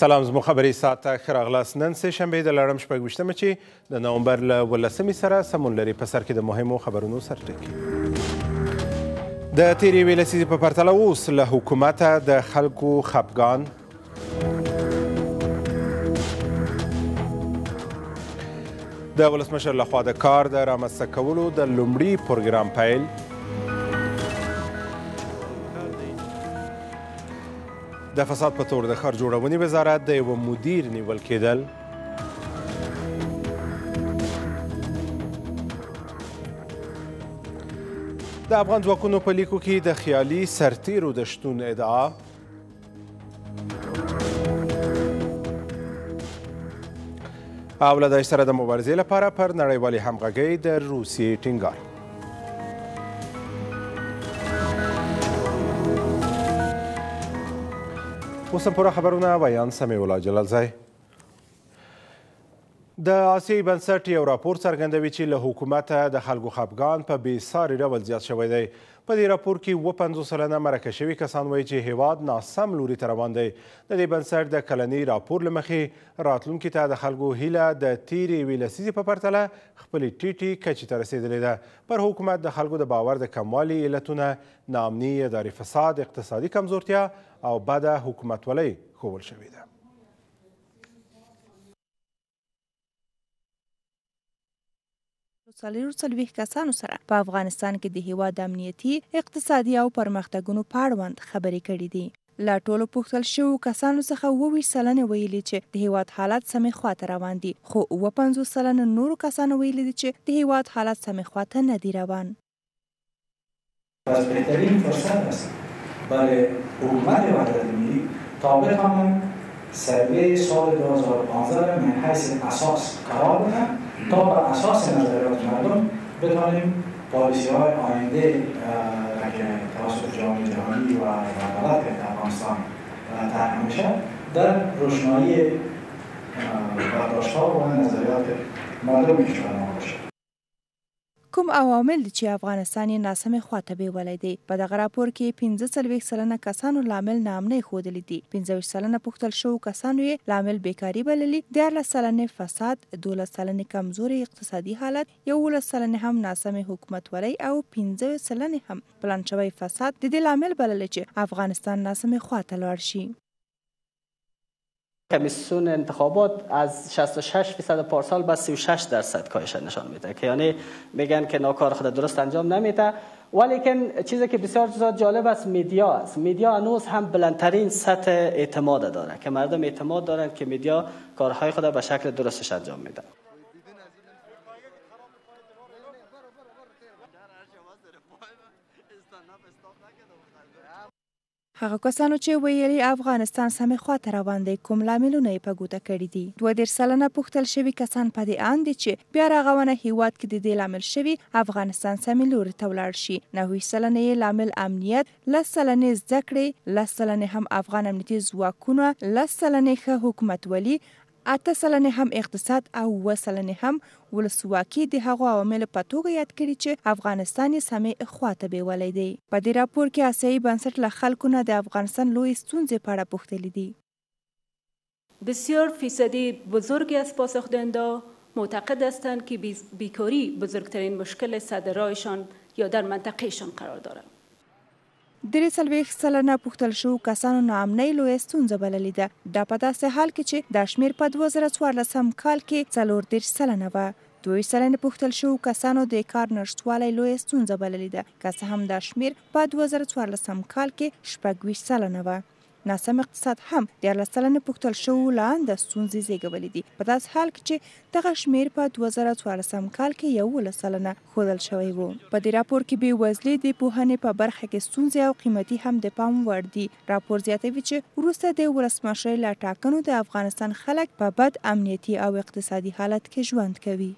سلام زمو خبرې ساته ښه راغلاست نن سه شنبه د لړم شپږویشتمه چې د نومبر له ولسمې سره سمون لري په سر کې د مهمو خبرونو سرټکي د تیرې ویلسیزې په پرتله اوس له حکومته د خلکو خپګان د ولسمشر لخوا د کار د رامنځته کولو د لومړي پروګرام پیل د فساد په تور د ښار جوړونې وزارت د یوه مدیر نیول کېدل د افغان ځواکونو په لیکو کې د خیالي سرتیرو د شتون ادعا او له دای سره د مبارزې لپاره پر نړیوالې همغږۍ د روسیې ټینګار اوس هم پوره خبرونه ویان سمیع الله جلالزی د آسیايي بنسټ یو راپور څرګندوي چې له حکومته د خلکو خپګان په بې ساري ډول زیات شوی دی. په دې راپور کې اووه پنځوس سلنه مرکه شوي کسان وایي چې هیواد ناسم لوري ته روان دی. د دې بنسټ د کلني راپور له مخې راتلونکي ته د خلکو هیله د تیرې یوې لسیزې په پرتله خپلې ټیټې کچې ته رسیدلې ده. پر حکومت د خلکو د باور د کموالي علتونه ناامني، اداري فساد، اقتصادي کمزورتیا او بده حکومتولۍ ښوول شوې ده. څلور څلوېښت کسانو سره په افغانستان کې د هیواد امنیتي اقتصادي او پرمختګونو په اړوند خبرې کړې دي له ټولو پوښتل شوو کسانو څخه اووه ویشت سلنې ویلي چې د هیواد حالت سمې خواته روان دي خو اووه پنځوس سلنه نورو کسانو ویلي دي چې د هیواد حالت سمې خواته نه دي روان بهترین فرصت است برای حکومت وحدت ملی تا بتوانند سروی سال 2015 من حیث اساس قرار بدن تا بر اساس نظریات مردم بتانیم پالیسی های آینده که توسط جامعه جهانی و دولت افغانستان طرح میشه در روشنایی برداشت ها و نظریات مردم کشور ما کوم عوامل دي چې افغانستان یې ناسمې خوا ته بیولی دی؟ په دغه راپور کې پنځه څلوېښت سلنه کسانو لامل ناامنۍ ښودلي دي، پنځه ویشت سلنه پوښتل شوو کسانو یې لامل بېکاري بللي، دیارلس سلنې فساد، دولس سلنې کمزوری اقتصادي حالت، یوولس سلنې هم ناسمې حکومتولۍ او پنځه سلنې هم پلان شوی فساد د دې لامل بللی چې افغانستان ناسمې خوا ته لاړ شي. کمیسیون انتخابات از 66 فیصد پارسال به 36 درصد کاهش نشان میده که یعنی میگن که ناکار خود درست انجام نمیده ولیکن چیزی که بسیار جالب است میدیا است میدیا هنوز هم بلندترین سطح اعتماد داره که مردم اعتماد دارند که میدیا کارهای خود به شکل درستش انجام میده هغه کسانو چې ویلي افغانستان سمې خوا ته روان دی کوم لاملونه یې په ګوته کړي دي؟ دوه دېرش سلنه پوښتل شوي کسان په دې اند دي چې بیا رغونه هیواد کې د دې لامل شوي افغانستان سمې لوري ته ولاړ شي، نهویشت سلنه یې لامل امنیت، لس سلنې زده کړې، لس سلنې هم افغان امنیتي ځواکونه، لس سلنې ښه حکومتولي اته سلنې هم اقتصاد او اووه سلنې هم ولسواکي د هغو عواملو په توګه یاد کړي چې افغانستان یې سمې خوا ته بیولی دی. په دې راپور کې اسیايي بنسټ له خلکو نه د افغانستان لویې ستونزې په اړه پوښتلي دي. بسیار فیصدی بزرگ از پاسخدهندا معتقد هستند که بیکاری بزرگترین مشکل سر رایشان یا در منطقهشان قرار دارد. درې څلوېښت سلنه پوښتل شوو کسانو ناامنۍ لویه ستونزه بللې ده، دا په داسې حال کې چې دا شمېر په دوه زره څوارلسم کال کې څلور دېرش سلنه وه. دوه سلنه پوښتل شوو کسانو د کار نشتوالی لویه ستونزه بللې ده، که څه هم دا شمېر په دوه زره څوارلسم کال کې شپږ ویشت سلنه وه. ناسم اقتصاد هم دیارلس سلنه پوښتل شوو لا انده ستونزې زېږولې دي، په داسې حال کې چې دغه شمېر په دوه زره څوارلس کال کې یوولس سلنه ښودل شوی و. په دې راپور کې بې وزلي، د پوهنې په برخه کې ستونزې او قیمتي هم د پام وړ دي. راپور زیاتوي چې وروسته د ولسمشرۍ له ټاکنو د افغانستان خلک په بد امنیتي او اقتصادي حالت کې ژوند کوي.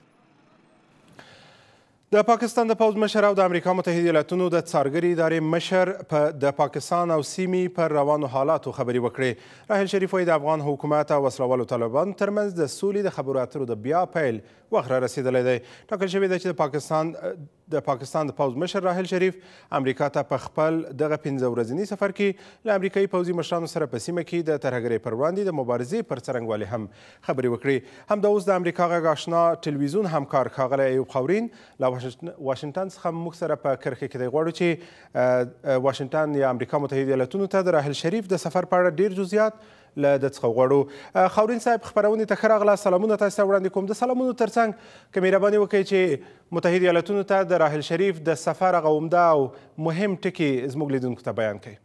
د پاکستان د پوځ مشر او د امریکا متحد ایالتونو د څارګرې ادارې مشر په د پاکستان او سیمې پر روانو حالاتو خبرې وکړې. راحل شریف وایي د افغان حکومت او وسلوالو طالبانو ترمنځ د سولې د خبرو اترو د بیا پیل وخت را رسېدلی دی. ټاکل شوې ده چې د پاکستان د پاکستان د پوځ مشر راحل شریف امریکا ته په خپل دغه پنځه ورځني سفر کې له امریکایي پوځي مشرانو سره په سیمه کې د ترهګرۍ پر وړاندې د مبارزې پر څرنګوالي هم خبرې وکړې. همدا اوس د امریکا غږ آشنا ټلویزیون همکار ښاغلی ایوب خاورین له واشنګټن څخه موږ سره په کرښه کې دی. غواړو چې واشنګټن یا امریکا متحد ایالتونو ته د راحل شریف د سفر په اړه ډیر جزئیات له ده څخه وغواړو. خاورین صاحب خپرونې ته ښه راغلاست، سلامونه تاسو ته وړاندې کوم. د سلامونو ترڅنګ که مهرباني وکړئ چې متحد ایالتونو ته د راحل شریف د سفر هغه عمده او مهم ټکي زموږ لیدونکو ته بیان کړئ.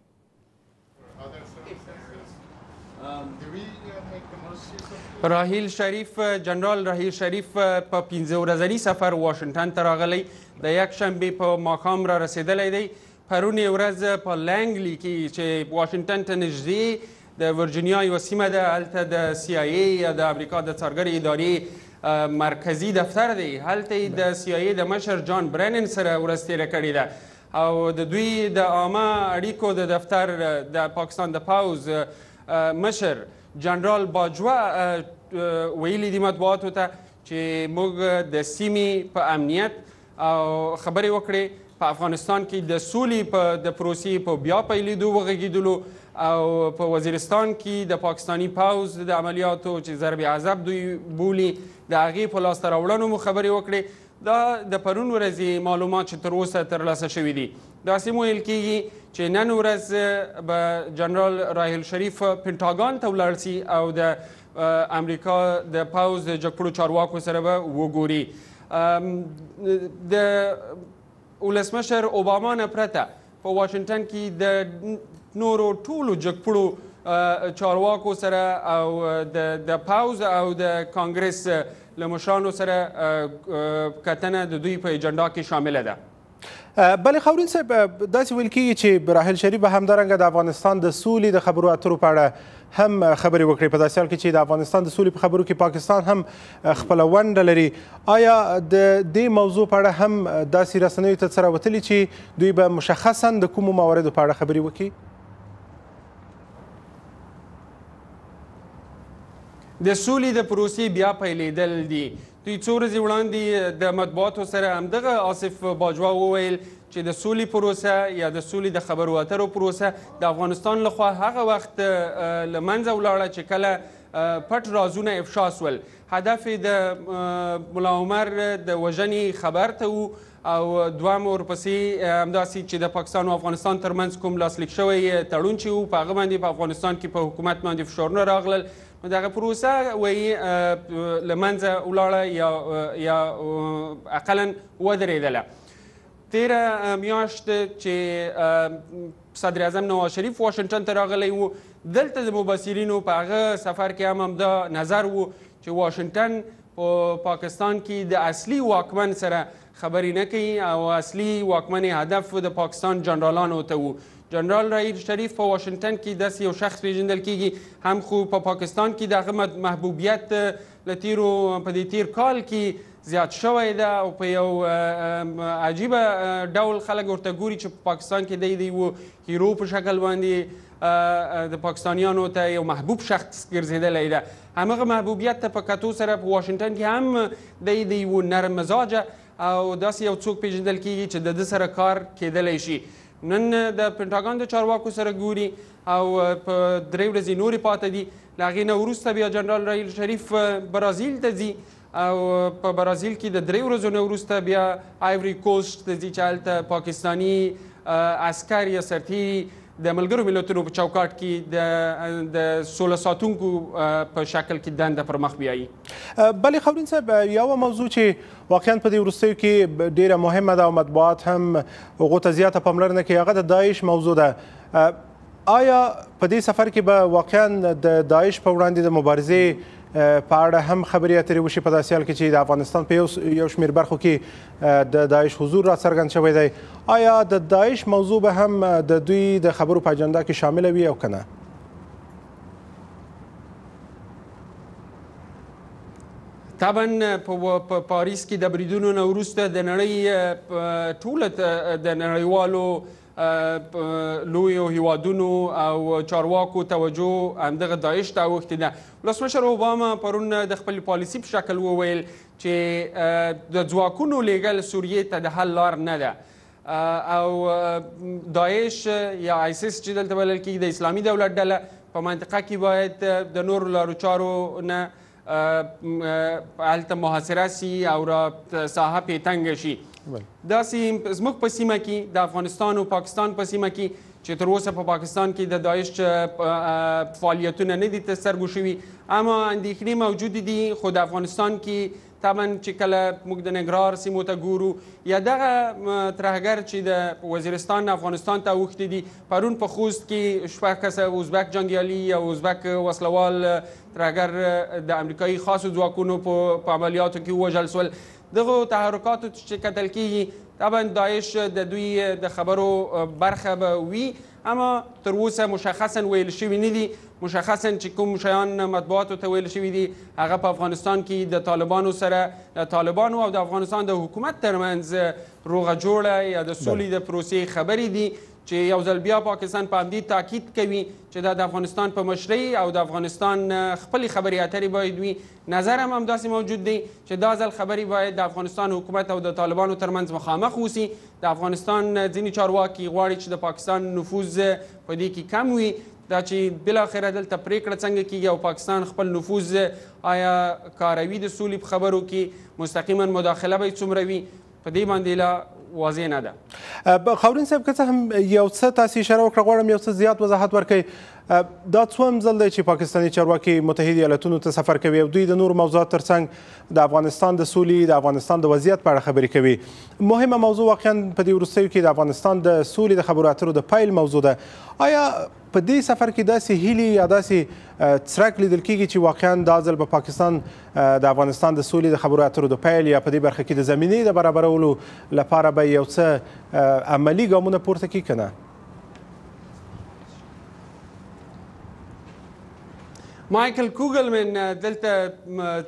راهیل شریف جنرال راهیل شریف په 15 ورځنی سفر واشنگټن ته راغلی د یک شنبه په ماښام را رسیدلی دی پرونی ورځ په لنګلی کې چې واشنگټن ته نږدې د ورجینیا یو سیمه ده هلته د سی آی ای یا د امریکا د څارګرې ادارې مرکزی دفتر دی هلته د سی آی ای د مشر جان برنن سره ورځ تیره کړې ده او د دوی د عامه اړیکو د دفتر د پاکستان د پوځ مشر جنرال باجوه ویلي دي مطبوعاتو ته چې موږ د سیمې په امنیت او خبرې وکړې په افغانستان کې د سولې په د پروسې په بیا پیلیدو وغږیدلو او په وزیرستان کې د پاکستانی پوز د عملیاتو چې ضرب عذاب دوی بولی د هغې په لاسته راوړنو مو خبرې وکړې دا د پرون ورځې معلومات چې تر اوسه ترلاسه شوي دي داسې ویل کیږي چې نن ورځ به جنرال راهل شریف پنټاګان ته ولاړ سي او د امریکا د پوز د جګپړو چارواکو سره به وګوري د ولسمشر اوباما نه پرته په واشنګټن کې د نورو ټولو جګپړو چارواکو سره او د د پوز او د کانګرس له مشرانو سره کتنه د دوی په ایجنډا کې شامله ده بلې خاورین صاحب داسې ویل کېږي چې راحل شریف به همدارنګه د افغانستان د سولې د خبرو اترو په اړه هم خبرې وکړي په داسې حال کې چې د افغانستان د سولې په خبرو کې پاکستان هم خپله ونډه لري. آیا د دې موضوع په اړه هم داسې رسنیو ته څه راوتلي چې دوی به مشخصا د کومو مواردو په اړه خبرې وکړي؟ د سولې د پروسې بیا پیلېدل دي دوی څو ورځې وړاندې د مطبوعاتو سره همدغه آصف باجوا وویل چې د سولې پروسه یا د سولې د خبرو اترو پروسه د افغانستان لخوا هغه وخت لمنځه ولاړه چې کله پټ رازونه افشا سول هدف د ملا عمر د وژنې خبر ته وو او دوه مور پسې همداسې چې د پاکستان او افغانستان ترمنځ کوم لاسلیک شوی تړون چې وو په هغه باندې په افغانستان کې په حکومت باندې فشارونه راغلل نو دغه پروسه وایي له منځه ولاړه یا یا اقلا ودرېدله تیره میاشت چې صدراعظم نواز شریف واشنګټن ته راغلی و، دلته د مبصرینو په هغه سفر کې هم همدا نظر و چې واشنګټن په پاکستان کې د اصلي واکمن سره خبرې نه کوي او اصلي واکمن یې هدف د پاکستان جنرالانو ته و. جنرال رحیل شریف په واشنګټن کې داسې یو شخص پېژندل کېږي، هم خو په پاکستان کې د هغه محبوبیت له تیرو په دې تیر کال کې زیات شوی ده او په یو عجیبه ډول خلک ورته ګوري چې په پاکستان کې دی دی و هیرو په شکل باندې د پاکستانیانو ته یو محبوب شخص ګرځیدلی ده همغه محبوبیت ته په کتو سره په واشنگټن کې هم دی دی و نرم مزاجه او داسې یو څوک پیژندل کیږي چې د ده سره کار کېدلی شي نن د پنټاګان د چارواکو سره ګوري او په درې ورځې نورې پاتې دي له هغې نه وروسته بیا جنرال رحیل شریف برازیل ته ځي او په برازیل کې د درې ورځو نه وروسته بیا آیوري کوسټ ته ځي چې هلته پاکستاني عسکر یا سرتیري د ملګرو ملتونو په چوکاټ کې د د سوله ساتونکو په شکل کې دنده پر مخ بیایي بلې خورین صاحب یو موضوع چې واقعا په دې وروستیو کې ډیره مهمه ده او مطبوعات هم غوته زیاته پاملرنه کوي هغه د داعش موضوع ده آیا په دې سفر کې به واقعا د داعش په وړاندې د مبارزې په اړه هم خبرې اترې وشي په داسې حال کې چې د افغانستان په یو شمېر برخو کې د داعش حضور را څرګند شوی دی آیا د داعش موضوع به هم د دوی د خبرو په اجندا کې شامله وي او که نه طبعا په پاریس کې د بریدونو نه وروسته د نړۍ ټوله د نړیوالو په لویو هیوادونو او چارواکو توجه همدغه داعش ته اوښتې ده ولسمشر اوباما پرون د خپل پالیسی په شکل وویل چې د ځواکونو لیږل سوریې ته د حل لار نه ده او داعش یا آیسیس چې دلته بلل کېږي د اسلامي دولت ډله په منطقه کې باید د نورو لارو چارو نه هلته محاصره سي او را ساحه پې تنګ شي داسې زموږ په سیمه کې د افغانستان او پاکستان په سیمه کې چې تر اوسه په پاکستان کې د داعش فعالیتونه نه دي ترسترګو شوي اما اندېښنې موجودې دي خو د افغانستان کې طبعا چې کله موږ د ننګرهار سیمو ته ګورو یا دغه ترهګر چې د وزیرستان افغانستان ته اوښتي دي پرون په خوست کې شپږ کسه ازبک جنګیالي او ازبک وسلوال ترهګر د امریکایي خاصو ځواکونو په عملیاتو کې ووژل سول دغو تحرکاتو ته چې کتل کیږي طبعا داعش د دوی د خبرو برخه به وي اما تر اوسه مشخصا ویل شوي نه دي مشخصا چې کوم شیان مطبوعاتو ته ویل شوي دي هغه په افغانستان کې د طالبانو سره د طالبانو او د افغانستان د حکومت ترمنځ روغه جوړه یا د سولې د پروسې خبرې دي چې یو ځل بیا پاکستان په همدې تاکید کوي چې دا د افغانستان په مشرۍ او د افغانستان خپلې خبرې اترې باید وي نظر هم همداسې موجود دی چې دا ځل خبرې باید د افغانستان حکومت او د طالبانو ترمنځ مخامخ وسی د افغانستان ځینې چارواکي غواړي چې د پاکستان نفوذ په دې کې کم وي دا چې بل اخر دلته پریکړه څنګه کیږي او پاکستان خپل نفوذ آیا کاروي د سولې په خبرو کې مستقیما مداخله به څومره وي په دې باندې لا واضح نه ده. خاورین صاحب که څه هم یو څه تاسو اشاره وکړه غواړم یو څه زیات وضاحت ورکړئ دا څوم ځل دی چې پاکستاني چارواکي متحد ایالتونو ته سفر کوي او دوی د نور موضوعات ترڅنګ د افغانستان د سولي د افغانستان د وضعیت په اړه خبرې کوي مهمه موضوع واقعا په دې وروستیو کې د افغانستان د سولي د خبرو اترو د پیل موضوع ده آیا په دې سفر کې داسې هیلې یا داسې څرک لیدل کېږي چې واقعا دا ځل به پاکستان د افغانستان د سولې د خبرو اترو د پیل یا په دې برخه کې د زمینې د برابرولو لپاره به یو څه عملي ګامونه پورته کړي که نه مایکل کوګلمن دلته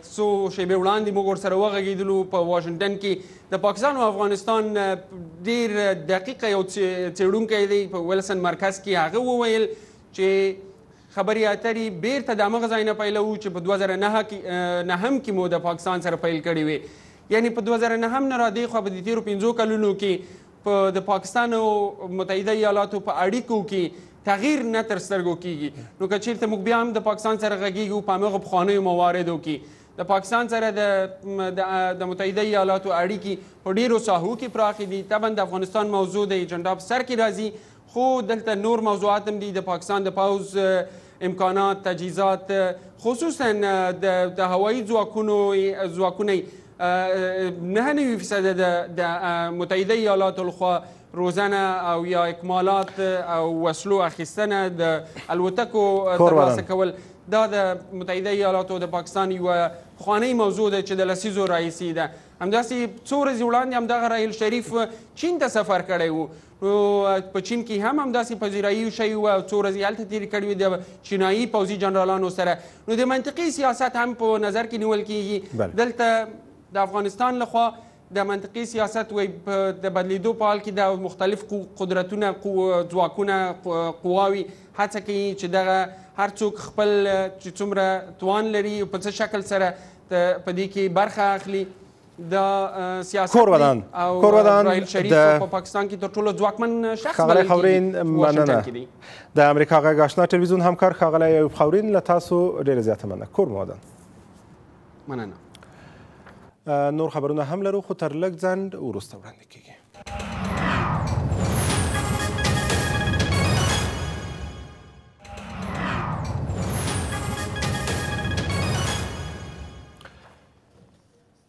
څو شیبې وړاندې موږ ورسره وغږیدلو په واشنگټن کې د پاکستان او افغانستان ډیر دقیق یو څیړونکی دی په ولسن مرکز کې هغه وویل چې خبري اترې بیرته د مغه ځای نه پیلوو چې په 2009 کې نه هم کې مو د پاکستان سره پیل کړی وي یعنی په 2009 هم نه را دی خو په دې تیرو 15 کلونو کې په د پاکستان او متحده ایالاتو په اړیکو کې تغییر نه تر سترګو کیږي نو که چیرته موږ بیا هم د پاکستان سره غږیږو په هغه بخوانیو مواردو کې د پاکستان سره د د متحده ایالاتو اړیکي په ډیرو ساحو کې پراخې دي طبعا د افغانستان موضوع د ایجنډا په سر کې راځي خو دلته نور موضوعات هم دي د پاکستان د پوز امکانات تجهیزات خصوصا د هوایی ځواکونو ځواکونه نه نوي فیصد د متحده ایالاتو لخوا روزنه او یا اکمالات او وسلو اخیستنه د الوتکو ترلاسه کول دا د متحده ایالاتو د پاکستان یو خوانی موضوع ده چې د لسیزو راهیسې ده همداسې څو ورځې وړاندې همدغه راهیل شریف چین ته سفر کړی وو نو په چین کې هم همداسې پذیرایي شوي وو او څو ورځې هلته تېرې کړې وې د چینایي پوځي جنرالانو سره نو د منطقي سیاست هم په نظر کې نیول کېږي دلته د افغانستان لخوا د منطقي سیاست وي په د بدلیدو په حال کې د مختلف قدرتونه ځواکونه قواوي هڅه کوي چې دغه هر څوک خپل چې څومره توان لري په څه شکل سره په دې کې برخه اخلي د سیاست کورودان کورودان د په پاکستان کې تر ټولو ځواکمن شخص خغلی خورین مننه د امریکا غږ آشنا ټلویزیون همکار خغلی ایوب خورین له تاسو ډیر زیاته مننه کور مودان مننه نور خبرونه هم لرو خو تر لږ ځنډ وروسته وړاندې کیږي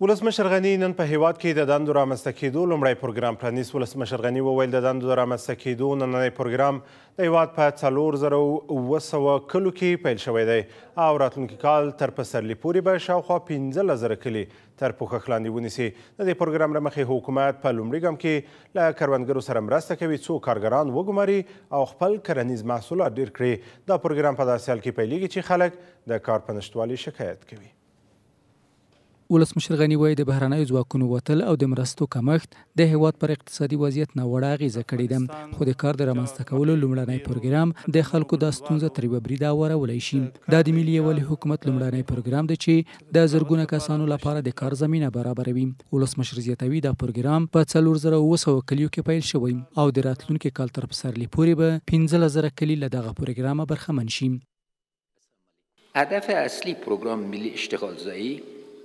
ولسمشر غني نن په هیواد کې د دندو رامنځته کېدو لومړی پروګرام پرانیست ولسمشر غني وویل د دندو د رامنځته کېدو نننی پروګرام د هېواد په څلور زره او اووه سوه کلو کې پیل شوی دی او راتلونکي کال تر پسرلي پورې به شاوخوا پنځلس زره کلي تر پوښښ لاندې ونیسي. د دې پروګرام له مخې حکومت په لومړي ګام کې له کروندګرو سره مرسته کوي څو کارګران وګماري او خپل کرنیز محصولات ډېر کړي. دا پروګرام په داسې حال کې پیلېږي چې خلک د کار په نشتوالي شکایت کوي. ولسمشر غني وایي د بهرنیو ځواکونو وتل او د مرستو کمښت د هیواد پر اقتصادي وضعیت ناوړه اغیزه کړې ده خو د کار د رامنځته کولو لومړنی پروګرام د خلکو دا ستونزه تر یوه بریده اورولی شي دا د ملي یووالي حکومت لومړنی پروګرام دی چې د زرګونه کسانو لپاره د کار زمینه برابروي ولسمشر زیاتوي دا پروګرام په څلور زره اووه سوه کلیو کې پیل شوی او د راتلونکي کال تر پسرلي پورې به پنځلس زره کلي له دغه پروګرامه برخمن شي هدف اصلی پروگرام ملی اشتغالزایی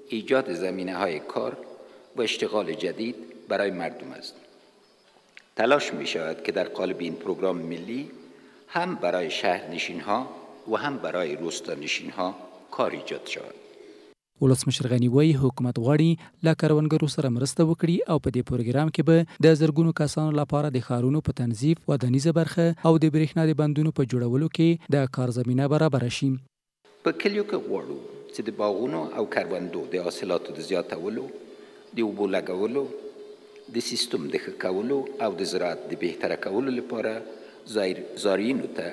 ایجاد زمینه های کار و اشتغال جدید برای مردم است تلاش می شود که در قالب این پروگرام ملی هم برای شهرنشین ها و هم برای روستانشین ها کار ایجاد شود ولسمشر غني وايي، حکومت غواړي له کروندګرو سره مرسته وکړي او په دې پروګرام کې به د زرګونو کسانو لپاره د ښارونو په تنظیف، ودانیزه برخه او د برېښنا د بندونو په جوړولو کې د کار زمینه برابره شي. په کلیو کې غواړو چې د باغونو او کروندو د حاصلاتو د زیاتولو، د اوبو لګولو، د سیستم د ښه کولو او د زراعت د بهتره کولو لپاره زارعینو ته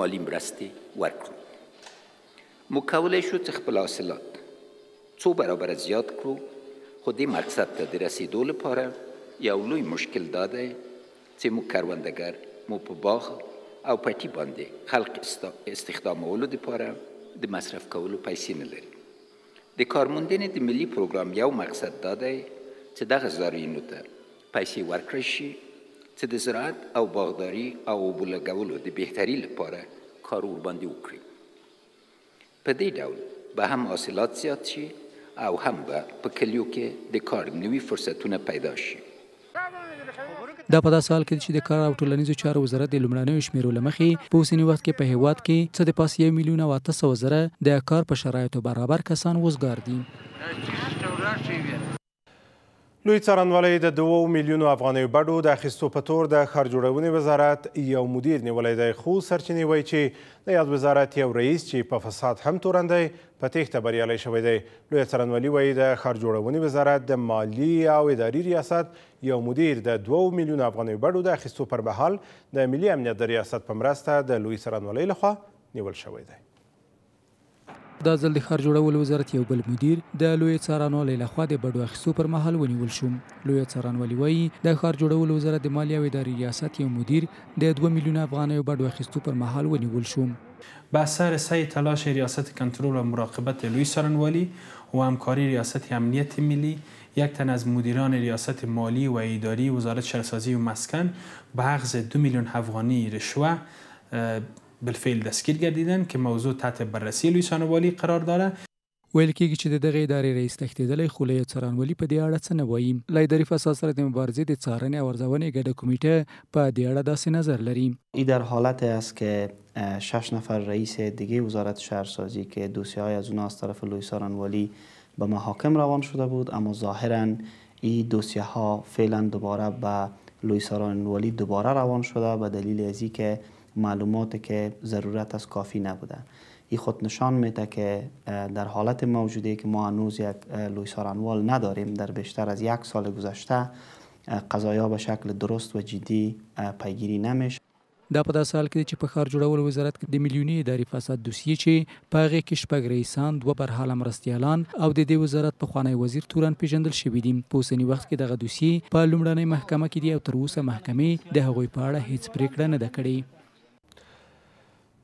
مالي مرستې ورکړو. موږ کولی شو چې خپل حاصلات څو برابره زیات کړو خو دې مقصد ته د رسیدو لپاره یو لوی مشکل دا دی چې موږ کروندګر مو په باغ او پټي باندې خلق استخدامولو لپاره د مصرف کولو پیسې نه لري د کارموندنې د ملي پروګرام یو مقصد دا دی چې دغه زارینو ته پیسې ورکړی شي چې د زراعت او باغداري او اوبو لګولو د بهتري لپاره کار ورباندې وکړي. په دې ډول به هم حاصلات زیات شي او هم به په کلیو کې د کار نوي فرصتونه پیدا شي. دا په داسې حال کې چې د کار او ټولنیزو چارو وزارت د لومړنیو شمیرو له مخې په اوسني وخت کې په هیواد کې څه د پاسه یو میلیون او اته سوه زره د کار په شرایطو برابر کسان وزګار دي. لوی څارنوالۍ د دوو میلیونو افغانیو بډو د اخیستو په تور د ښار جوړونې وزارت یو مدیر نیولی دی خو سرچینې وایي چې د یاد وزارت یو رئیس چې په فساد هم تورن دی په تېښته بریالی شوی دی لوی څارنوالي وایي د ښار جوړونې وزارت د مالی او اداري ریاست یو مدیر د دوو میلیونو افغانیو بډو د اخیستو پر مهال د ملي امنیت د ریاست په مرسته د لوی څارنوالۍ لخوا نیول شوی دی دا ځل د ښار جوړولو وزارت یو بل مدیر د لوی څارنوالۍ لخوا د بډو اخیستو پر مهال ونیول شو لوی څارنوالي وایي د ښار جوړولو وزارت د مالیې او اداري ریاست یو مدیر د دوه میلیونه افغانیو بډو اخیستو پر مهال ونیول شو. به اثر سعی تلاش ریاست کنترل و مراقبت لوی څارنوالی و همکاری ریاست امنیت ملی یک تن از مدیران ریاست مالی و اداری وزارت شهرسازی و مسکن به اخذ دو میلیون افغانی رشوه بالفعل دستگیر گردیدند که موضوع تحت بررسی لویسان والی قرار داره. ویل کېږي چې د دغې ادارې رئیس تښتېدلی خو لوی څارنوالي په دې اړه څه نه وايي. له اداري فساد سره د مبارزې د څارنې او ارزونې ګډه کمېټه په دې اړه داسې نظر لري. ای در حالت است که شش نفر رئیس دیگه وزارت شهرسازی که دوسیه های از اونها از طرف لوی څارنوالی به محاکم روان شده بود اما ظاهرا ای دوسیه ها فعلا دوباره به لوی څارنوالی دوباره روان شده به دلیل ازی که معلومات که ضرورت است کافی نبوده ای خود نشان میته که در حالت موجوده که ما هنوز یک لوی سارنوال نداریم در بیشتر از یک سال گذشته قضایا به شکل درست و جدی پیگیری نمیشه. دا په داسې حال کې ده چې په ښار جوړولو وزارت کې د میلیوني اداري فساد دوسیې چې په هغې کې شپږ رئیسان، دوه برحاله مرستیالان او د دې وزارت پخوانی وزیر تورن پېژندل شوي دي. په اوسني وخت کې دغه دوسیې په لومړنۍ محکمه کې دي او تر اوسه محکمې د هغوی په اړه هېڅ پرېکړه نه ده کړې.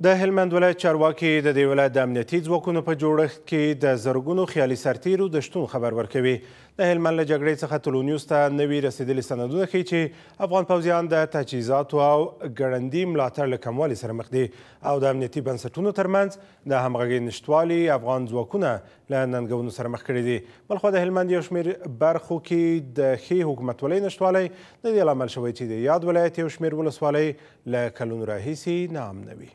د هلمند ولایت چارواکي د دې ولایت د امنیتي ځواکونو په جوړښت کې د زرګونو خیالي سرتېرو د شتون خبر ورکوي. د هلمند له جګړې څخه طلوعنیوز ته نوي رسېدلي سندونه ښيي چې افغان پوځیان د تجهیزاتو او ګړندي ملاتړ له کموالي سره مخ دي او د امنیتي بنسټونو ترمنځ د همغږۍ نشتوالي افغان ځواکونه له ننګونو سره مخ کړي دي. بلخوا د هلمند یو شمېر برخو کې د ښې حکومتولۍ نشتوالی د دې لامل شوی چې د یاد ولایت یو شمېر ولسوالۍ له کلونو راهیسې ناامنه وي.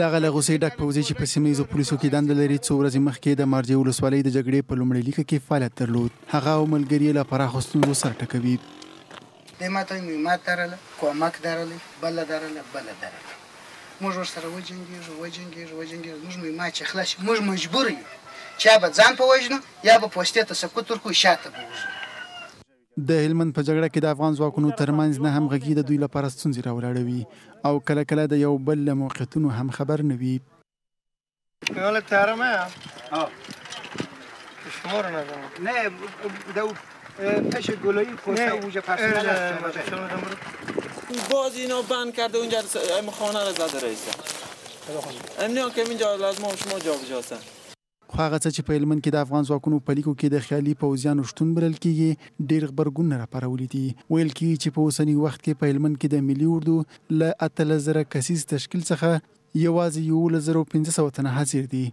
دغه له غوسې ډک پوځي چې په سیمه ییزو پولیسو کې دنده لري، څو ورځې مخکې د مارجې ولسوالۍ د جګړې په لومړۍ لیکه کې فعالیت درلود. هغه او ملګري یې له پراخو ستونزو سر ټکوي. دی ما ته مهمات درله، کمک درلی، بله درله، بله درله. موږ ورسره وجنګېږو، وجنګېږو، وجنګېږو، زموږ مهمات چې خلاص شي، موږ مجبور یو چې یا به ځان په وژنو، یا به پوستې ته سقوط ورکړو، شا ته به وزو. د هلمند په جګړه کې د افغان ځواکونو تر منځ نه همغږي د دوی لپاره ستونزې راولاړوي او کله کله د یو بل له موقعیتونو هم خبر نه وي. ولا تیاره مه یا ها شمار ندارم نه دو پش گلایی کوسه اوجا پرسنل هست باز اینو بند کرده اونجا ام خانه را زده رئیسه امنیا که اینجا لازم هم شما جا بجاسه خو هغه څه چې په هلمند کې د افغان ځواکونو په لیکو کې د خیالي پوځیانو شتون بلل کېږي ډېر غبرګونونه راپارولي دي ویل کېږي چې په اوسني وخت کې په هلمند کې د ملي اردو له اتلس زره کسیز تشکیل څخه یوازې یوولس زره او پنځه سوه تنه حاضر دي.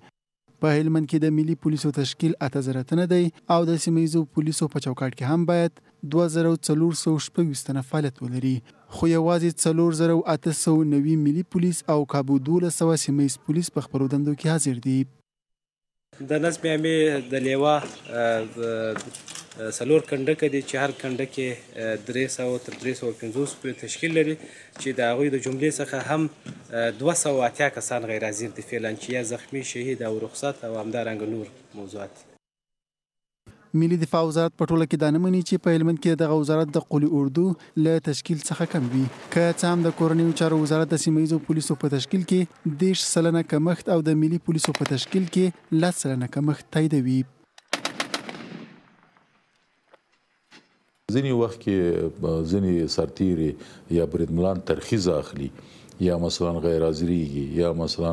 په هلمند کې د ملي پولیسو تشکیل اته زره تنه دی او د سیمه ییزو پولیسو په چوکاټ کې هم باید دوه زره او څلور سوه او شپږ ویشت تنه فعالیت ولري، خو یوازې څلور زره او اته سوه نوي ملي پولیس او کابو دوولس سوه سیمه ییز پولیس په خپلو دندو کې حاضر دي. د نظم امیر د لیوا څلور کنډکه دي چې هر کنډک یې درې سوه تر درې سوه پنځوس پورې تشکیل لري چې د هغوی د جملې څخه هم دوه سوه اتیا کسان غیرحاضر دي فعلا چې یا زخمي شهید او رخصت او همدارنګه نور موضوعات دي ملي دفاع وزارت په ټوله کې دا نه مني چې په هلمند کې د دغه وزارت د قولي اردو له تشکیل څخه کم وي. که څه هم د کورنیو چارو وزارت د سیمه ییزو پولیسو په تشکیل کې دېرش سلنه کمښت او د ملي پولیسو په تشکیل کې لس سلنه کمښت تاییدوي، ځینې وخت کې ځینې سرتیري یا بریدملان ترخیز اخلي یا مثلا غیر حاضرېږي یا مثلا